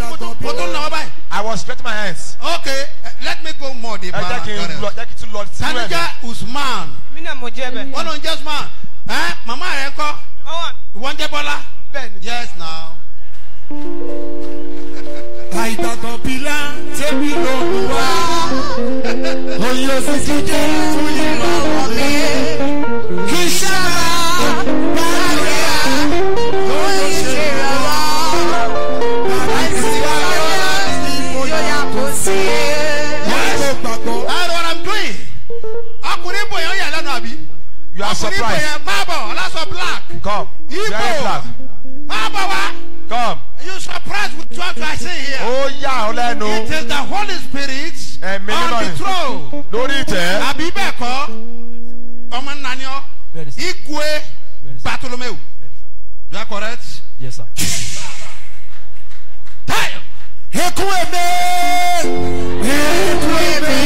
mo tún náwó báyìí. I was stretching my hands. Okay, uh, let me go more deeper. lọ jẹ́ kí n tún lọ sínú ẹ̀mí. Sanija Usman. Wọ́n ló ń jẹ́ Usman. Màmá rẹ̀ ń kọ́. Ọwọ́ Ìwọ ń jẹ́ Bọ́lá. Bẹ́ẹ̀ni. Yes now. Àìgbàgbọ́ bílá tẹ́bí ń wá oyè òsì ti dé fún ìrànwọ́ mi kì í sábà báyà lóyè ṣe rọwọ́ àìsí ayọ̀ ní ìfòyà kò sí. wọ́n gbàgbọ́. I know what I'm doing. Ọkùnrin bò yẹn ó yà lẹ́nu àbí. You are Ọkùnrin surprised. yẹn má bọ̀ aláṣọ black. Come. Very Igbo black. má bọ̀ wá. Come. You surprised with what I say here. Ó yà ọ́ lẹ́nu. It is the Holy Spirit Ẹ̀mí mímọ́ on the throne. Lórí ìtẹ́. Àbí bẹ́ẹ̀ kọ́, ọmọ ọ́, Igwe Bartolomeu. You are correct? Yes, sir. Time. Eku eme, eku eme,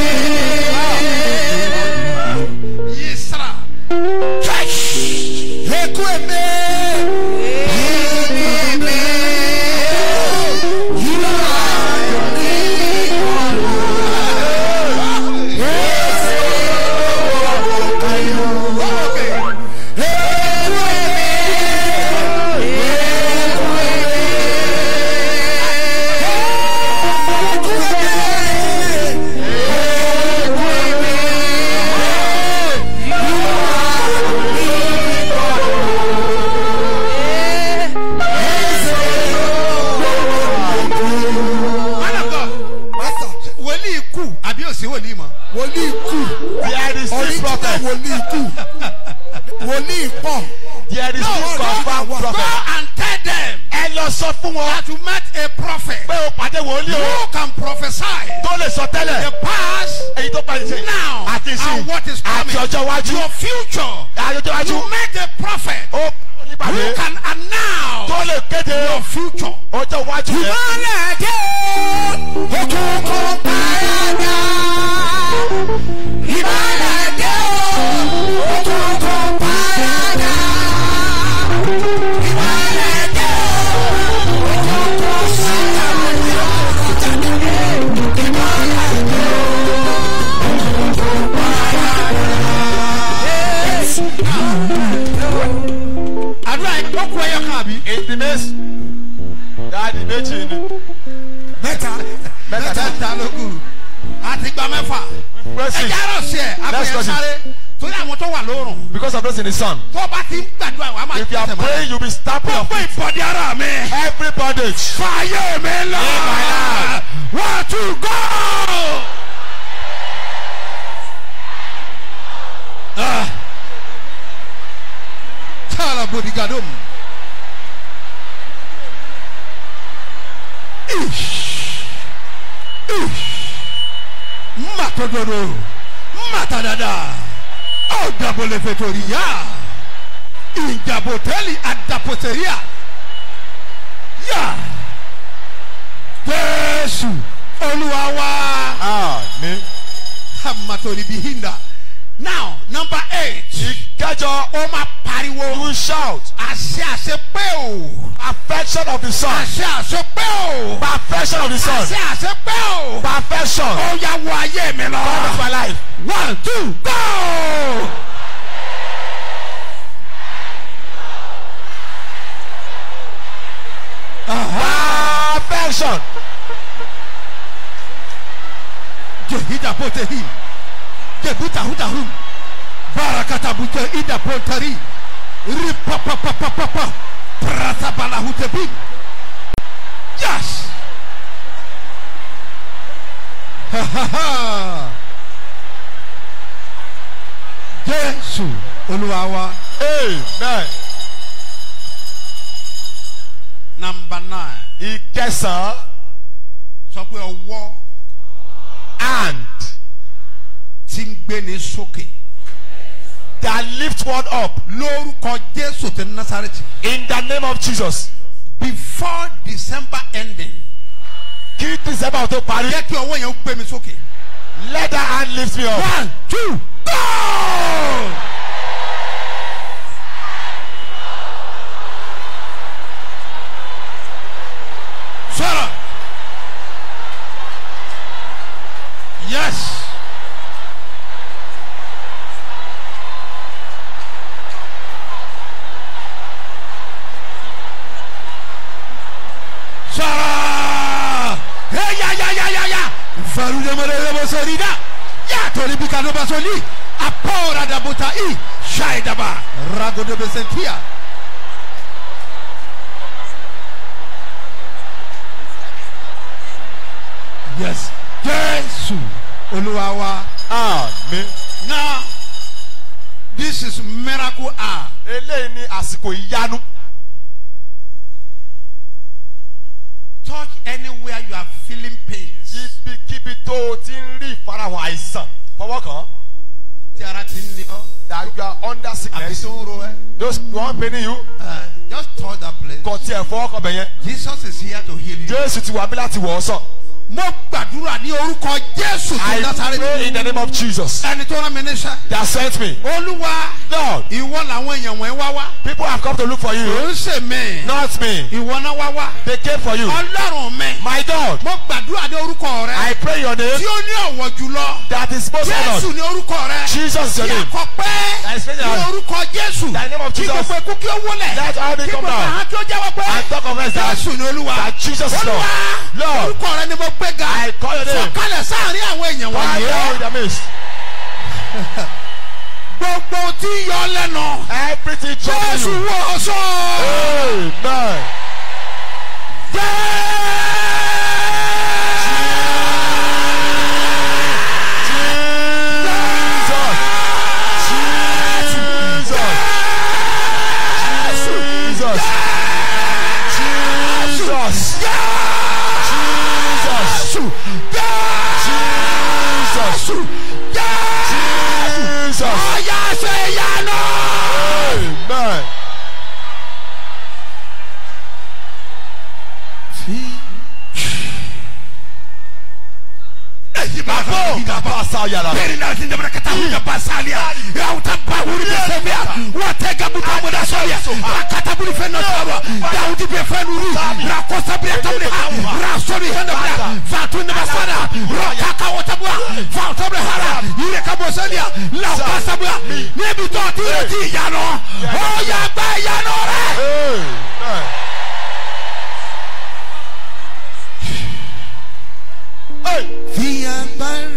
Yisra. eku eme, eku perfection. Jehida potehi. Jebuta hutahu. Barakata bute ida potari. Ripa pa pa pa pa pa. Prata bala hutebi. Yes. Ha ha ha. Jésù Olúwa wa. amen. Number nine. ìkẹsàn Sọ pé ọwọ́ and tí ń gbé ní sókè. that lift one up Lórúkọ Jésù ti Násárẹ́tì. in the name of Jesus. Before December ending. kí december tó parí. Jẹ́ kí ọwọ́ yẹn gbé mi sókè. let that hand lift me up. One, two, go! Farudemerelebosorida. Ya toribikadobasoli. Apora dabuta i. Shaidaba. Ragodobesentia. Yes. Jésù Olúwa wa. àmín. Now, this is miracle hour. eléyìí ni àsìkò ìyanu. Touch anywhere you are feeling pains. Ibikíbi tó o ti ń rí ìfarahàn àìsàn fọwọ́ kàn. Tí ara ti ń ní ọ. that you are under Àbí sickness. tó ń ro ẹ. those one paining you. Uh, Just touch that place. kàn tiẹ̀ fọwọ́ kàn bẹ̀yẹn. Jesus is here to heal you. jésù ti wà bí láti wọ̀ ọ́ sàn. Mo gbàdúrà ní orúkọ Jésù I tó pray Násárẹ́tì. in the name of Jesus Ẹni tó rán mi níṣẹ́. that sent me. Olúwa Lord, ìwọ làwọn èèyàn wọ̀nyí wá wá. people have come to look for Kò you. ń ṣe mí. Not me. Ìwọ náà wá wá. They came for you. Ọlọ́run mi. My God, Mo gbàdúrà ní orúkọ rẹ. I pray your name Tí ó ní ọ̀wọ̀ jùlọ. that is most Jésù honored. ní orúkọ rẹ. Jesus is your name. àkọ́pẹ́ That is very ní orúkọ Jésù. That name of Kí gbogbo ikú kí ó wọlẹ̀. Let all Kí come gbogbo down. kí ó jẹ́wọ́ pé. And talk of us that, Jésù ní Olúwa. that Jesus is Lord. Olúwa. Lord, Orúkọ rẹ ni mo gbé ga. I call your name. Sọ̀kalẹ̀ sáàrin àwọn èèyàn wọ̀nyí. Gbogbo tí yọ lẹ́nu. Everything Jésù trouble you. wọ ọ̀ṣọ́. Amen. Jesus. Hey. The Empire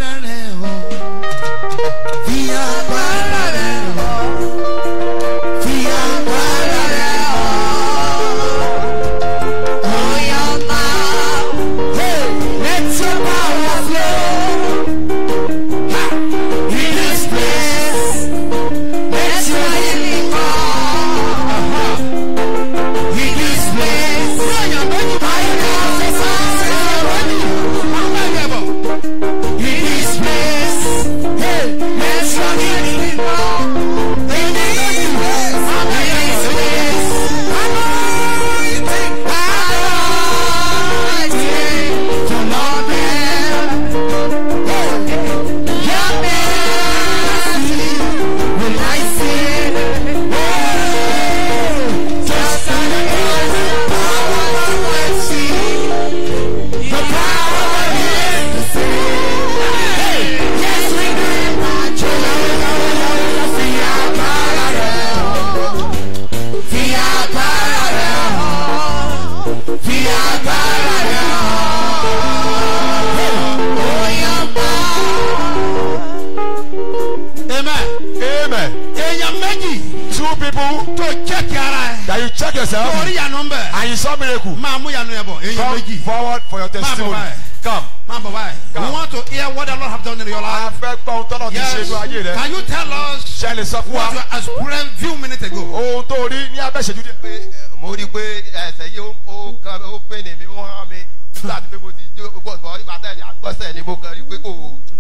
Come forward for your testimony. Come. Báyìí. We Come. want to hear what the Lord have done in your A life. fẹ́ gbọ́ ohun tọ́lọ̀ ti ṣe Yes. inú ayé rẹ̀. Can you tell us Ṣé lè sọ fún what you experienced few minutes ago? ohun tó rí ní abẹ́ṣẹ́jú díẹ̀? pé ẹ, mo rí i pé ẹsẹ̀ yìí ó- kan ó pè ní mi ó hàn mi nígbà tí pé mo ti jó bọ̀ bọ̀ nígbà tẹ̀lé àgbọ̀sẹ̀ ni mo kàn rí i pé kò.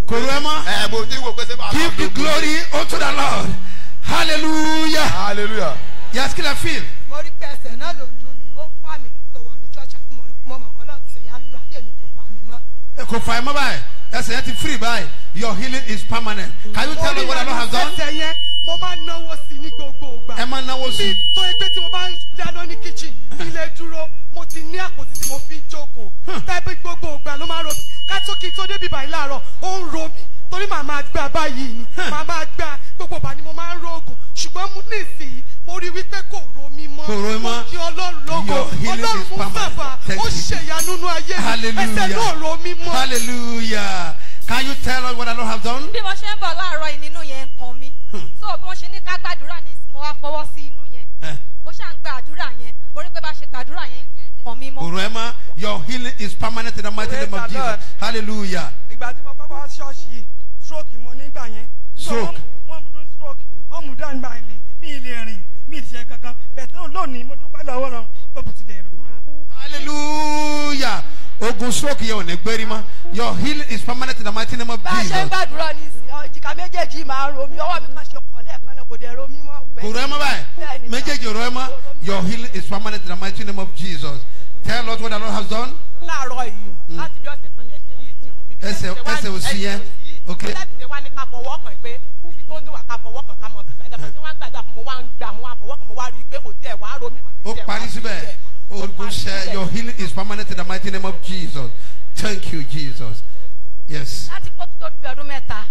Kò rú ẹ mọ́. ẹ mo ti wò pé ṣé màá Give the glory unto the Lord. Hallelujah. Hallelujah. Yes, kí lẹ feel? mo rí pé ẹsẹ̀ náà ló ń dún mi ó ń fà mí tó wọnú church àti mo rí mo mọ̀ kọ́ lọ́ọ̀ ṣèyá nínú ayé mi kò fà mí mọ́. Ẹ mọ́ báyìí. Ẹsẹ̀ yẹn ti free báyìí. Your healing is permanent. Can you tell us what the Lord has done? ẹsẹ̀ yẹn mo máa náwó sí i ní gbogbo ìgbà. Ẹ máa náwó sí. mi tó ẹgbẹ́ tí mo bá ń dáná ní kitchen mi lè dúró mo ti ní àpótí tí mo fi ń jókòó tábí gbogbo ìgbà ló máa ń ro mi kátó kí n tó débi báyìí láàárọ̀ ó ń ro mi torí màá máa gbà báyìí ni màá máa gbà gbogbo ìgbà ni mo máa ń ro oògùn ṣùgbọ́n mo ní ìsìn mo rí wípé kò ro mi mọ́ Kò ro mọ́. mo kí ọlọ́run lógo Your healing ọlọ́run is mú Thank ó ṣèyanu nínú ayé mi ẹsẹ̀ náà ro mi mọ́. Hallelujah. Can you tell us what the Lord has done? bí mo ṣe ń bọ̀ láàárọ̀ yìí nínú yẹn ń kan mí so bí wọ́n ṣe ní ká gbàdúrà ní ìsìn mo wá fọwọ́ sí inú yẹn Eh. mo ṣáà ń gbàdúrà yẹn mo rí pé bá ṣe gbàdúrà yẹn mọ́. Urema, your healing is permanent in the mighty name of Jesus. Hallelujah. ìgbà tí mo kọ́kọ́ ṣọ́ọ̀ṣì stroke mo nígbà yẹn. So, Stroke. wọ́n mú stroke wọ́n mú dáhùn gbà ṣe kankan bẹ̀tẹ̀ lónìí mo dúpẹ́ lọ́wọ́ rẹ̀ pé mo ti lè rìn fúnra mi. Hallelujah. Ogun stroke yẹn ò ní gbérí mọ́. Your healing is permanent in the mighty name of bá a ṣe ń Jesus. gbàdúrà ní ìsìn ọjìká méjèèjì máa ń ro mi ọwọ́ mi kan ṣe kọ̀ lẹ́ẹ̀kan náà kò dẹ̀ ro mi mọ́. Kò rẹ́ mọ́ báyìí. Méjèèjì ò rẹ́ mọ́. Your healing is permanent in the mighty name of Jesus. Tell us what the Lord has done. láàárọ̀ yìí láti bí ọ̀sẹ̀ kan lẹ́sẹ̀ yìí ti rò mí. bí Ẹsẹ̀- ẹsẹ̀ òsì yẹn. Okay. láti ṣe wá ní ká fọwọ́ kàn pé Ó parí síbẹ̀. Ogun ṣẹ. Your healing is permanent in the mighty name of Jesus. Thank you, Jesus. Yes. láti kó tó bí ọdún mẹ́ta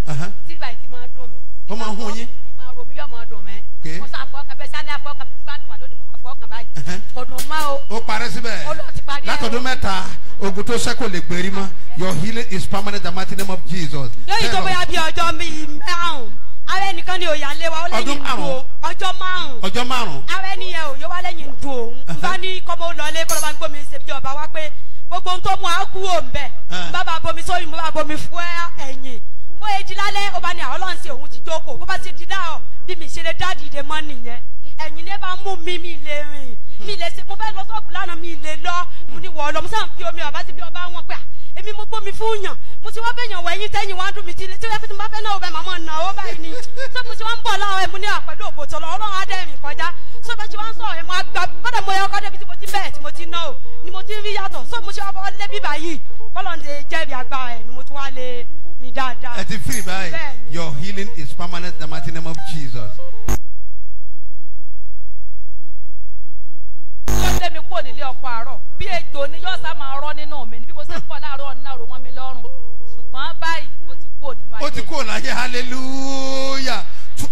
tí báyìí ti máa dùn mí. Ó máa ń hún yín? máa ro mi yóò máa dùn mí. Mo sàn fọkàn bẹ́ẹ̀ sani afọkàn tí bá ń dùn wá lónìí mo máa fọkàn báyìí. Dùn mọ́ o. Ó parí síbẹ̀. Ó ti. Látọ̀dún mẹ́ta, ogun tó ṣẹ́ kò lè gbérí mọ́. Your healing is permanent in the mighty name of Jesus. lóyìn tó bóyá bí ọjọ́ márùn-ún ara ẹnìkan ni òyà lé wa ó lẹ́yìn Ọdún ń dùn márùn-ún? ó ọjọ́ márùn-ún. Ọjọ́ márùn-ún. ara ẹni yẹn ò yóò wá lẹ́yìn dùn òun bá ní kọ́mọ lọlé kọ́ ló bá ń gbómi ṣe bí ọba wá pé gbogbo ohun tó mú a kú ò ń bẹ̀. Ah. n bá bá bomi sórí mo bá bomi fún ẹ̀yìn. Bóyá di lálẹ́ ó bá ní àwọn ọlọ́run ṣe òun ti jókòó. Bó bá ti di náà bí mi ṣe lè dá dìde mọ́ nìyẹn. Ẹ̀yìn ní bá mú mi mi lè rìn. Mi lè ṣe mo fẹ́ lọ sọ́ọ̀bù lánàá mi lè lọ. Mo ní wọ̀ ọ́ lọ. Mo sàn fi omi ọ̀bá sí bí ọba wọn pé à èmi mo gbómi fún yàn. Mo ti wá bẹ̀yàn wọ̀ ẹ̀yìn tẹ́yìn wá dùn mí tí tí wọ́n fi tí mo bá fẹ́ náà bẹ́ẹ̀ màmá nà ó báyìí ni. Tó mo ti wá ń bọ̀ láwọn ẹ̀mú ní àpẹ̀lú ògbótọ́ lọ ọlọ́run adẹ́rìn kọjá. Tó bá ti wá ń sọ̀rọ̀ ẹ̀mú àgbà bọ́dọ̀ mo yẹ ọkọ débi tí mo ti bẹ̀ẹ̀ tí mo ti ná o ni mo ti ń rí yàtọ̀. Tó mo ti wá fọwọ́ lé bíbá yìí bọ́lọ̀ ń jẹ́rìí agbára ẹ̀ ni mo ti wá lé mi dáadáa. ẹ ti báyìí your healing is permanent in the mighty name of jesus. Lé mi kúrò nílé ọkọ àárọ̀. Bí ejò ni yóò sá máa rọ́ nínú mi ní bí mo ṣe pọ̀ láàárọ̀ ọ̀nà rò mọ́ mi lọ́rùn. Ṣùgbọ́n báyìí ó ti kúrò nínú ayé. Ó ti kúrò láyé. Hallelujah.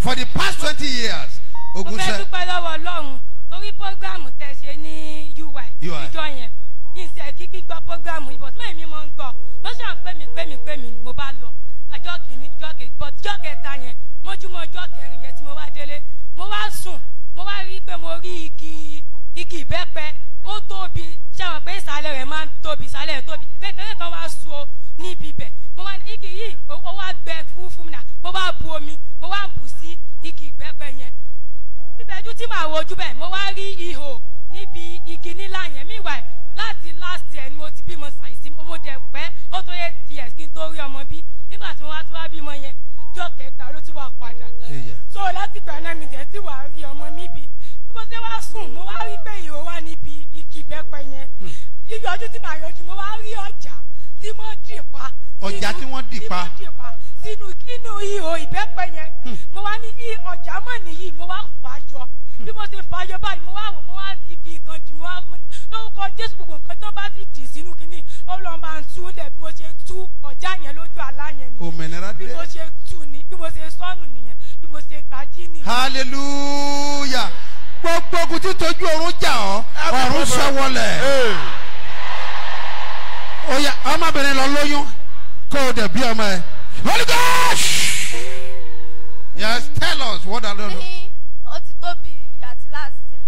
For the past twenty years mo ogun fẹ́ sẹ dúpẹ́ lọ́wọ́ ọlọ́run torí prógráàmù tẹ̀ ṣe ní ui ìjọ yẹn. Ìṣe kíkí gbọ́ prógráàmù ibò tí mẹ́rin mi máa ń gbọ́. Ló ṣàn pé mi pé mi pé mi ni mo bá lọ. Àjọ kìíní ìjọ kejì bọ̀ ìjọ kẹta yẹn mọ́júmọ́ ìjọ kẹrin yẹn tí mo wá délé. Mo wá sùn mo wá rí i pé mo rí igi igi ìbẹ́pẹ ó tóbi. Ṣàwọn pé ìsàlẹ̀ rẹ̀ máa ń tóbi? Ìsàlẹ̀ rẹ̀ tóbi kékeré kan wá so níbi ibẹ̀. Mo wá igi yìí ó wá gbẹ fúfú mi náà mo wá bu omi mo wá bù sí igi ìbẹ́pẹ yẹn. Bíbẹ́jú tí màá wojú bẹ́ẹ̀ mo wá rí ihò níbi igi nílá yẹn. Míwàá láti last year ni mo ti bímọ ṣàìsí mo dẹ̀ pẹ́ ó tó yẹ tiẹ̀ kí n tó rí ọmọ bí. Nígbà tí mo wá tó wá bímọ yẹn jọ kẹta ló tún wà padà. So láti gbà náà mi jẹ́ tí wàá rí ọmọ mi bí mo ṣe wá sùn mo wá rí pé ihò wà níbi igi ìbẹ́pẹ yẹn yíyọjú tí màá yọjú mo wá rí ọjà tí mo dì pa. Ọjà tí wọ́n dì pa. sínú inú ihò ìbẹ́pẹ yẹn. Mo wá ní í ọjà mọ̀ nìyí mo wá fà á yọ bí mo ṣe fà á yọ báyìí mo wá wò mo wá ti fi nǹkan jù mo wá mo ní lórúkọ jésù gbogbo nǹkan tó bá ti dì sínú kínní ọlọ́run máa ń tú lẹ̀ bí mo ṣe tú ọjà yẹn lójú àlá yẹn òmìnira bí mo ṣe tú ni bí mo ṣe sọnù nìyẹn bí mo ṣe tají nìyẹn. hallelujah. Gbogbo ogun tí tójú oorun jà ọ́ ọ̀run sẹ́wọ́lẹ̀ oya ọmọbìnrin lọ lóyún kó o dẹ̀ bí ọmọ ẹ. Holy gosh yes tell us what i don't know. ní ó ti tó bí àti last year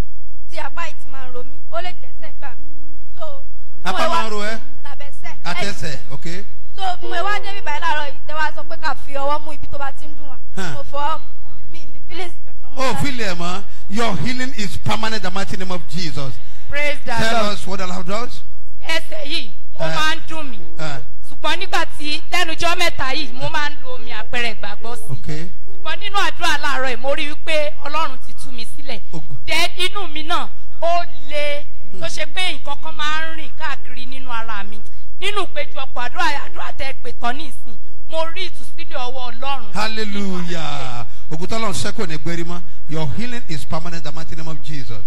tí apá ti máa ń ro mí ó lè jẹ́sẹ̀ gbà mí. So. apá máa ń ro ẹ. tàbẹ̀sẹ̀ àtẹsẹ̀ ok. So mo wá débi báyìí láàárọ̀ yìí tẹ́ wá sọ pé ká fi ọwọ́ mú ibi tó bá ti ń dùn wá. Mo fọ́ mi ní feelings kankan mọ́ oh feel it ma. Your healing is permanent in the mighty name of jesus. Praise the tell lord. us what the lord does. ẹsẹ̀ yìí ó Eh. máa ń dùn mí Uh, ṣùgbọ́n nígbà lẹ́nujọ́ mẹ́ta yìí mo máa ń lo omi àpẹẹrẹ ìgbàgbọ́ sí. I ṣùgbọ́n nínú àdúrà láàárọ̀ yìí mo rí i pé ọlọ́run ti tú mi sílẹ̀. Then inú mi náà ó le tó ṣe pé nǹkan kan máa ń rìn káàkiri nínú ara mi. Nínú ìpéjọpọ̀ àdúrà àdúrà tẹ pè tán ní ìsìn mo rí ìtúsílẹ̀ ọwọ́ ọlọ́run. Hallelujah. Ogutọlọ sẹkọ ní gbẹrìmọ your healing is permanent in the mighty name of jesus.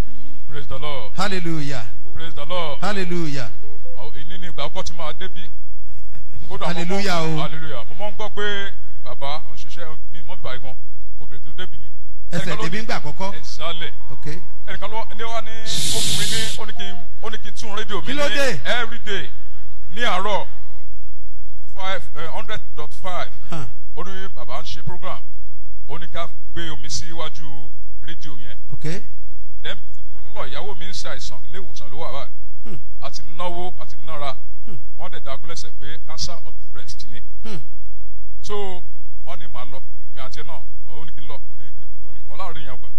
Praise the lord. Hallelujah. Praise the lord. Hallelujah. Àwọn- èyí ní ìgbà ọkọ tí máa mo mọ̀- Hallelujah o. hallelujah. Mo máa ń gbọ́ pé bàbá ń ṣiṣẹ́ mi mọ́ bíbá igan obìnrin tó débí ni. ẹsẹ̀ débi ní- ń gbà àkọ́kọ́ ẹ̀sálẹ̀. Okay ẹnìkan ló ní wá ní mi ní ó ní kí n tún rédíò mi ní everyday ní àárọ̀ five hundred dot five. Ó ní bàbá ń ṣe program. Ó ní ká gbé omi síwájú rédíò yẹn. Then lọ ìyàwó mi ń ṣe àìsàn ilé ìwòsàn ló wà báyìí àti náwó àti nára. Wọn dẹ̀ dá gúlẹ̀sẹ̀ pé cancer of the breast ni. Hmm. so wọn ní màá lọ. Mi àti ẹ náà ó ní kí n lọ. Mọ láàárín yẹn gbà.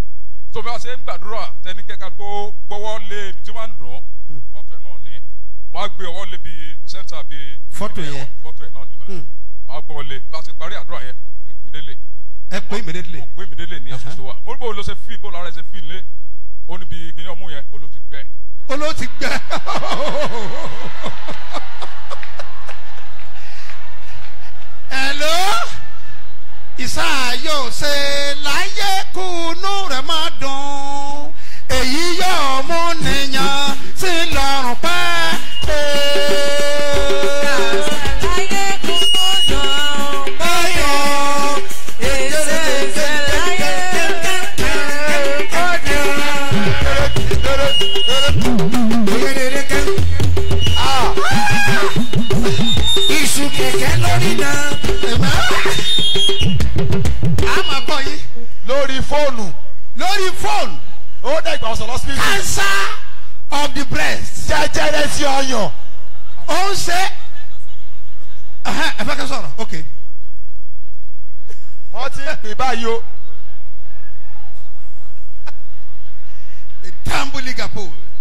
So bí a ṣe ń gbàdúrà tẹni kẹka kó gbọ́wọ́ lé ibi tí wọ́n ń dùn fọ́tò ẹ̀ náà ní wọ́n á gbé ọwọ́ lé bí sẹ́ńtà bí Fọ́tò yẹn. fọ́tò ẹ̀ náà ní Hmm. wọ́n á gbọ́ lé. Bá a ṣe parí àdúrà yẹn ìmídélé ẹ pé immediately ó pé ìmídélé ní ẹ̀sùn tó wà mo ní bó ló ṣe fi bó lára ẹ̀ ṣe fi lé. Ó ní bí kìnìún ọmú yẹn ó ló ti gbẹ olóò ti gbẹ. Hello? Ìsáyò ṣe láyé kùnú rẹ̀ máa dùn. Èyí yóò mú nìyàn sí lọ́rùn pẹ́. Iṣu kẹ̀kẹ́ lórí náà. a máa gbọ́ yín. Lórí fóònù. Lórí fóònù. Ó dẹ̀gbà ọ̀sán lọ́sibítù cancer of the breast. Jẹjẹrẹ sí ọyàn. Ó ń ṣe ẹ fẹ́ kẹ́ sọ̀rọ̀? Ok. Wọ́n ti ń pè báyìí o. <laughs> Tambuligapo Hello? Ah,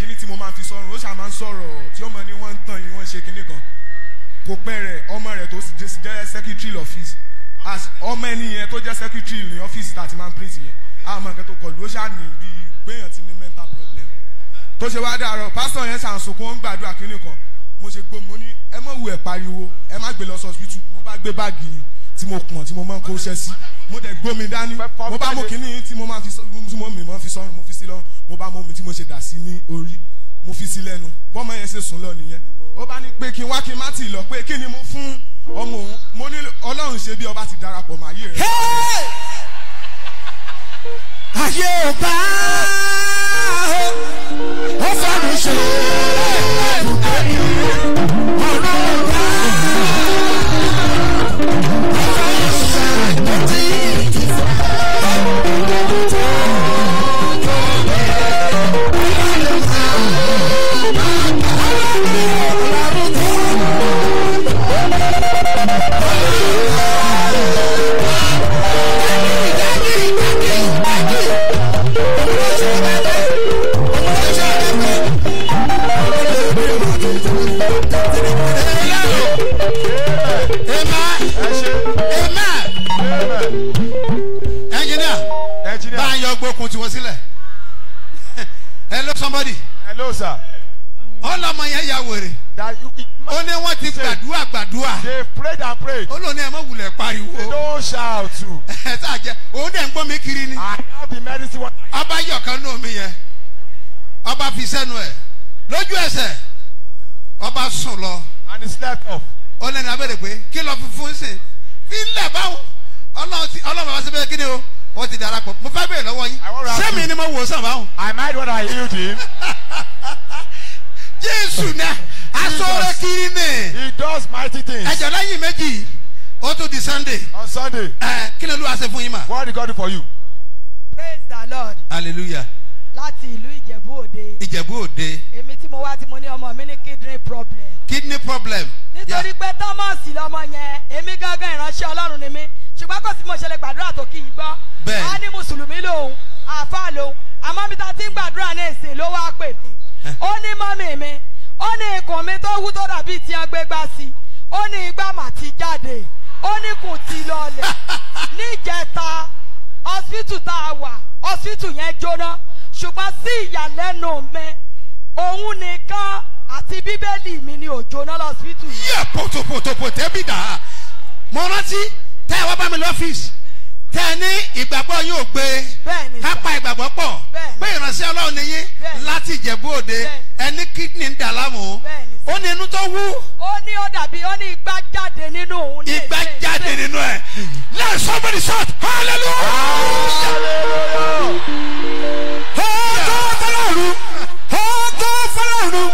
kinní tí mo máa fi sọ̀rọ̀ ó ṣáà máa ń sọ̀rọ̀ tí ó mọ ní wọ́n ń tàn yín wọ́n ń ṣe kinní kan. Kò pẹ́ rẹ̀ ọmọ rẹ̀ tó jẹ́- secretary office as ọmọ ẹni yẹn tó jẹ́ secretary ní ọ́fíìsì tá a ti máa ń print yẹn. Àmọ́ nǹkan tó kọlu ó ṣáà ní bíi gbéyàn ti ní mental problem. Tó ṣe wá dàrọ pásítọ̀ yẹn ṣàǹsùnkún ó ń gbàdúrà kínní kan. Mo ṣe gbó mo ní ẹ mọ̀ wù ẹ̀ pariwo ẹ má gbé lọ hospital mo dẹ̀ gbómi dání. Mo bá mú kínní tí mo máa fi tí mo mì mọ́ fi sọ́run mo fi sí lọ́rùn mo bá mú mi tí mo ṣe dà sí ní orí. Mo fi sí lẹ́nu. Bọ́mọ yẹn ṣe sùn lọ nìyẹn. Ó bá ní pé kí n wá kí n má tì lọ pé kí ni mo fún ọmọ òun. Mo ní ọlọ́run ṣe bí ọba ti darapọ̀ mọ́ ayé rẹ̀. ayé ò bá ó fọ́nù ṣe. Ọ̀rọ̀ ò bá. ó do hello somebody. Hello sir. ọlọmọ yẹn ya wèrè ó ní wọn ti gbàdúrà gbàdúrà. they prayed and prayed. ó lóun ní ẹ mọ wulẹ̀ pariwo. They don't shout. Too. <laughs> ẹ sáà jẹ òun dẹ̀ ń gbọ́ mi kiri ni. I have the medicine. What ọba yọ̀kan nù mí yẹn. Ọba fi sẹ́nu ẹ̀. Lójú ẹsẹ̀ ọba sùn lọ. And he slept off. ó lẹ́nu abẹ́rẹ́ pé kí lọ fi fún sí? Fi ń lẹ̀ báwọn ọlọ́run ti ọlọ́run bá síbẹ̀ kí ni o wọ́n ti darapọ̀ mo fẹ́ bẹ̀rẹ̀ lọ́wọ́ yín sẹ́mi ni mo wò sàn báwọn. I might what I healed him. <laughs> jésù náà asọ́rẹ́ kiri ni. he does mighty things. ẹ̀jẹ̀ lẹ́yìn méjì ó tún di sunday. on sunday. ẹ kí ni olúwa ṣe fún yín mà. what did God do for you. praise the lord hallelujah. láti ìlú ìjẹ̀bú òde ìjẹ̀bú òde èmi tí mo wá tí mo ní ọmọ mi ní kidney problem kidney problem. nítorí pé thomas lọmọ yẹn èmi gángan ìránṣẹ́ ọlọ́run ni mí ṣùgbọ́n kò sí mo ṣe lè gbàdúrà tó kì í gbọ́. Bẹ́ẹ̀ni. a ní mùsùlùmí lòun àáfàá lòun. Àmọ́ mi ta ti ń gbàdúrà ní ìsìn ló wá pè mí. Ó ní mọ́mì mi ó ní ikùn mi tó wú tó dàbí tí wọ́n gbé gbá sí. Ó ní igbá mà ti jáde. Ó ní kùn ti lọlẹ̀. <laughs> Níjẹta hospital tá a wà hospital yẹn jóná. Ṣùgbọ́n sí ìyàlẹ́nu mi òun nìkan àti bíbélì mi ni ò jóná lọ hospital yẹn. yẹ pòtòpòtòpò tẹ́bí dà. Á mo rántí tẹ́ ẹ wá bá mi lọ́fíìsì. Tẹ́ ẹ ní ìgbàgbọ́ yín ò gbé. Ká pa ìgbàgbọ́ pọ̀. Pé ìránṣẹ́ ọlọ́run ni yín láti ìjẹ̀bú òde. Ẹni kídìní ń dà láàmú. Ó ní inú tó wú. Ó ní ó dàbí ó ní igbá jáde nínú òun ní ìgbà jáde nínú ẹ̀. Let somebody shout hallelujah. Ọjọ́ fọlọ́run, ọjọ́ fọlọ́run,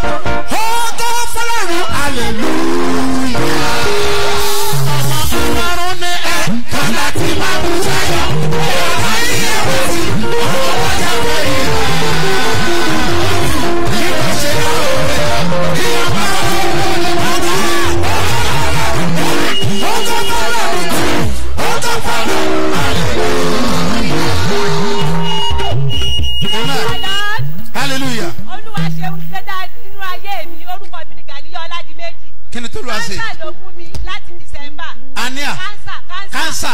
ló mú mi láti december. ania kánsà. kánsà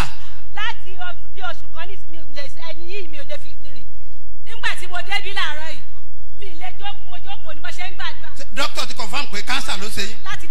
láti bí oṣù kan ní mi ẹyin yìí mi ò lè fi rìn. nígbà tí mo débí làárọ̀ yìí mi ì lè jókòó mo jókòó ni mo ṣe ń gbàdúrà. dókítà ti confam pé kánsà ló ṣe yín. láti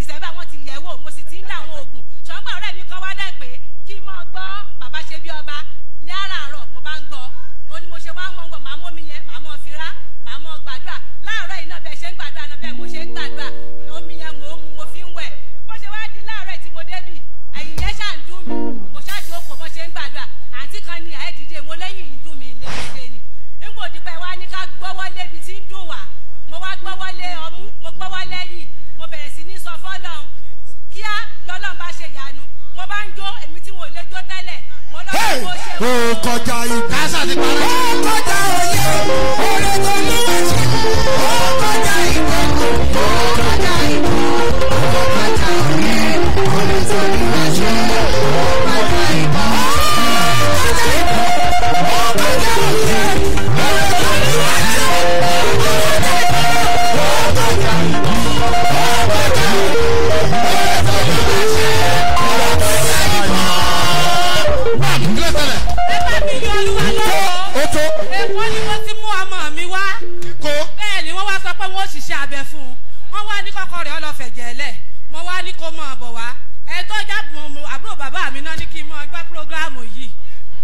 ó kọjá ìgbà. kánsà ti parẹ́. ó kọjá òye oore tó ní wá sí. ó kọjá ìgbà. ó kọjá ìgbà. ó kọjá òye oore tó ní wá sí. Ṣiṣẹ́ abẹ fún un. Wọ́n wá ní kọ́kọ́ rẹ̀ ọlọ́fẹ̀jẹ̀ lẹ̀. Mo wá ní kó mọ̀ bọ̀ wá. Ẹ tó jábọ̀ mo àbúrò bàbá mi náà ní kí n mọ gbọ́ prógráàmù yìí.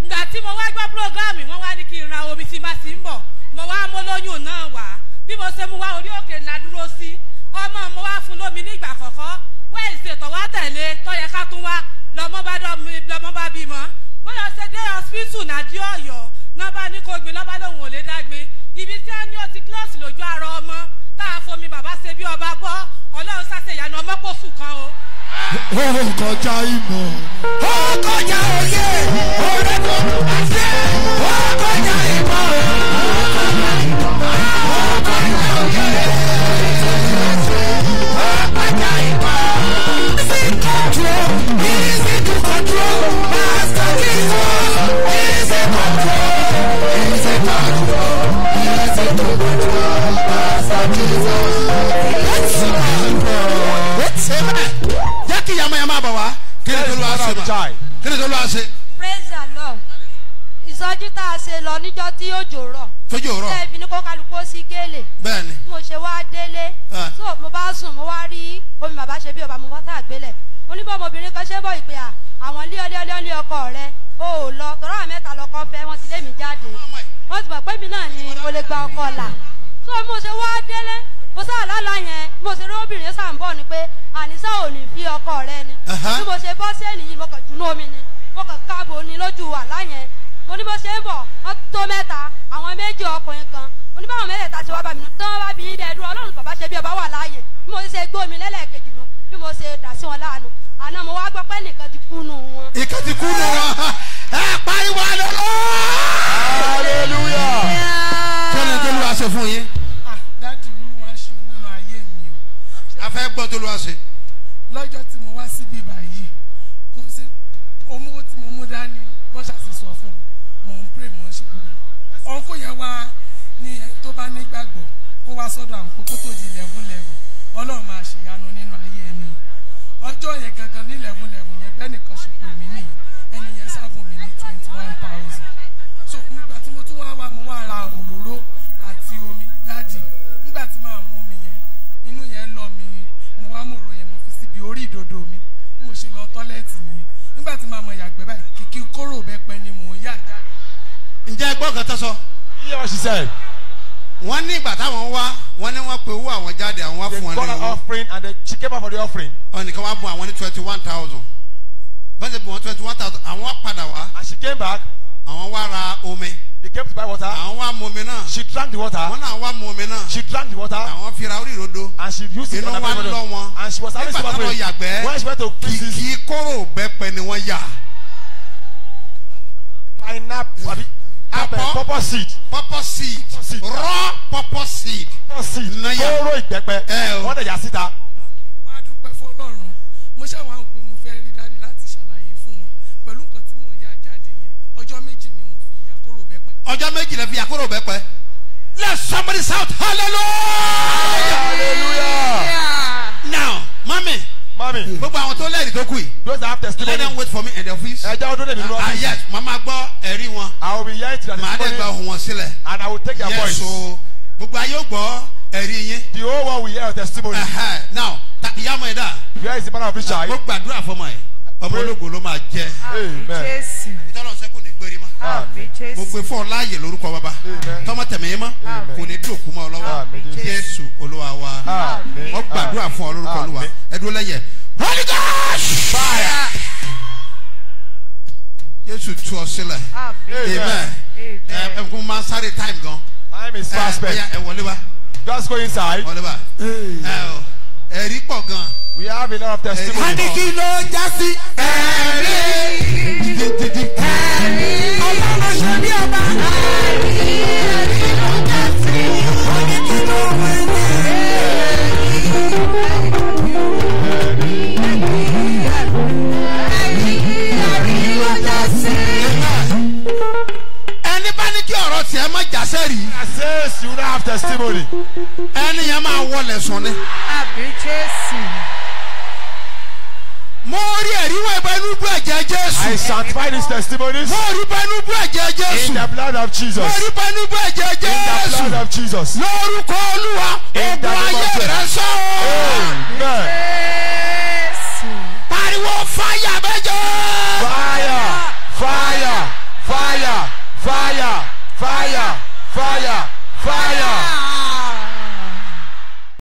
Ìgbà tí mo wá gbọ́ prógráàmù wọ́n wá ní kí n ra omi tí bá ti ń bọ̀. Mo wá mú lóyún náà wá. Bí mo ṣe mú wá orí òkè ńlá dúró sí. Ọmọ mo wá fún lómi nígbà kọ̀kọ́ wẹ́ẹ̀sì tó wá tẹ̀lé tó yẹ ká tún wá. Lọ́mọ bá lọ́mọ bá bímọ. Bóyá ṣe dé hospital nàdí ọ̀yọ́. Náà bá ní kó gbin lọ́ba lòun ò lè dágbin ibi tí wọ́n ní ó ti kílọ̀sì lójú ara ọmọ tá a fomi bàbá ṣe bí ọba bọ́ ọlọ́run sáṣẹ ìyanu ọmọ kò sùn kan o. ó kọjá ìmọ̀. ó kọjá òye wá sí. ó kọjá ni ṣe ma kí ni tó lọ́ọ́ ṣe? Praise the lord. Ìsọjí tá a ṣe lọ níjọ tí òjò rọ. Tójú òrọ̀ tẹ́ ẹ fi ní kó kálukú ó sí gélè bẹ́ẹ̀ ni bí mo ṣe wá délé. Ah. so mo bá sùn mo wá rí omi bàbá ṣe bí ọba mo bá sàgbélẹ̀ mo ní bọ́ ọmọbìnrin kan ṣe bọ̀ ìpè à àwọn lé ọlé ọlé ọlé ọkọ rẹ o ò lọ. Tọ́rọ àwọn mẹ́ta lọkọ fẹ́ wọ́n ti lé mi jáde. Wọ́n ti mọ̀ pé mi náà ni mo lè gba ọkọ là so mo ṣe wá délé mo sá àlálà yẹn mo ṣe rí obìnrin sá ń bọ̀ ni pé àníṣe ò ní fi ọkọ rẹ ni. Bí mo ṣe bọ́ sẹ́ẹ̀nì yìí mo kàn dùnú omi ni. Mo kàn káàbò ni lójú àlá yẹn. Mo ní bó ṣe ń bọ̀ wọ́n tó mẹ́ta àwọn méjì ọkùnrin kan. Mo ní báwọn mẹ́tẹ̀ẹ̀ta ṣe wá bá mi nù tán bá bí ilé ẹ̀dùn ọlọ́run bàbá ṣe bí ọba wà láàyè. Bí mo ṣe gbé omi lẹ́lẹ́kejì nu bí mo ṣe dà sí wọn láàánú. Àná mo wá gbọ́ pé nìkan ti kú nù wọn. ìkan ti kú nù wọn. Ẹ pariwo àlọ́ hallelujah. kí ni tó lọ́ọ́ ṣe fún yín a fẹ́ gbọ́ tó lọ́ọ́ ṣe. Lọ́jọ́ tí mo wá síbí báyìí kò sí owó tí mo mú dání bọ́ṣà sì sọ fún mi mò ń pè mò ń ṣe gbogbo. Ọ̀nkú yẹn wá ní ẹ tó bá nígbàgbọ́ kó wá sọ́dọ̀ àwọn pé kó tó di lẹ́wọ̀n lẹ́wọ̀n ọlọ́run máa ṣèyanu nínú ayé ẹni. Ọjọ́ yẹn gangan ní lẹ́wọ̀n kóró bẹ́pẹ ni mò ń yà jáde. ǹjẹ́ ẹgbọ́n kan tó sọ. She said. wọ́n ní ìgbà táwọn wá wọ́n ní wọ́n pe owó àwọn jáde àwọn wá They fún wọn got ní an owó. offering and they, she came out for the offering. ọ̀nìkan wá bọ̀ àwọn ní twenty one thousand. ṣe bọ̀ wọ́n twenty one thousand àwọn wá padà wá. And she came back. àwọn wá ra omi. They came to buy water. àwọn wá mu omi náà. She drank the water. àwọn náà wá mu omi náà. She drank the water. àwọn fira orí ìrodo. And she used it inú on wa her ń lọ wọn. And she was having nígbà stomach táwọn pain. yàgbẹ́. When she went to pieces, kìkì kóró bẹ́pẹ ni wọ́n yà. Pineapple, abi, apple, Pawpaw. pawpaw seed. purple seed raw purple seed. Pawpaw seed. Yà. Kóró ìgbẹ́pẹ. Wọ́n dẹ̀ yà síta. wọ́n á dúpẹ́ fọlọ́run mo ṣàwọn àwọn pé mo fẹ́ rí dáàdì láti ṣàlàyé fún wọn pẹ̀lú nǹkan tí mò ń yà jáde yẹn ọjọ́ méjì ni mo fi ya kóró bẹ́pẹ. ọjọ́ méjì lè fi àkóró bẹ́pẹ. let somebody shout hallelujah. Hallelujah. now mami Mami, gbogbo àwọn tó lẹ́rìí tó kù yìí. those that have let testimony. them wait for me in the office. Ẹ jẹ́ ọdún lèmi ah lọ́wọ́. yes mama gbọ́ ẹ̀rí wọn. I will be hearing their màá dẹ̀ gba testimony ohun wọn sílẹ̀. and I will take their yes voice. o gbogbo ayé ó gbọ́ ẹ̀rí yín. The whole world will hear your testimony. Ẹhẹ́, now ta ìyá ọmọ yẹn dà. Where is the man of child? mo gbàdúrà fọmọ yẹn ọmọ ológo ló máa jẹ. Amen. jésù mo gbé fún ọ láàyè lórúkọ bàbá. Tọmọ tẹmẹ yín mọ kò ní dòkú mọ ọ lọ́wọ́. Jésù. Olúwa wa. Wọ́n gbàdúrà fún ọ lórúkọ olúwa. Ẹdúró lẹ́yẹ. holy ghost! Fire! Jésù tú ọ sílẹ̀. Amen. Ẹ ẹ kún máa sáré time gan. Time is ẹ fast spent. ẹ wọlé wa Just go inside. wọlé wa ẹ ọ ẹ̀rí pọ̀ gan. We have a lot of testimony. Ẹ̀rí pọ̀. kí ló já sí. ọlọ́run ṣe bí ọba. ẹni bá ní kí ọ̀rọ̀ tiẹ̀ má jásẹ́ rí That says you don't have testimony. ẹni yẹn máa wọlé sùn ni. jésù mo rí ẹ̀rí wọ ìbẹnú bú ẹ̀jẹ̀ I jésù. sanctify these testimonies mo rí bẹnú bú ẹ̀jẹ̀ in jésù. the blood of Jesus. mo rí bẹnú bú ẹ̀jẹ̀ In the jésù. blood of Jesus. lórúkọ olúwa In ogun ayé Jesus. rẹ sọ. Amen. jésù pariwo fáyà méje. Fire, fire, fire, fire, fire, fire,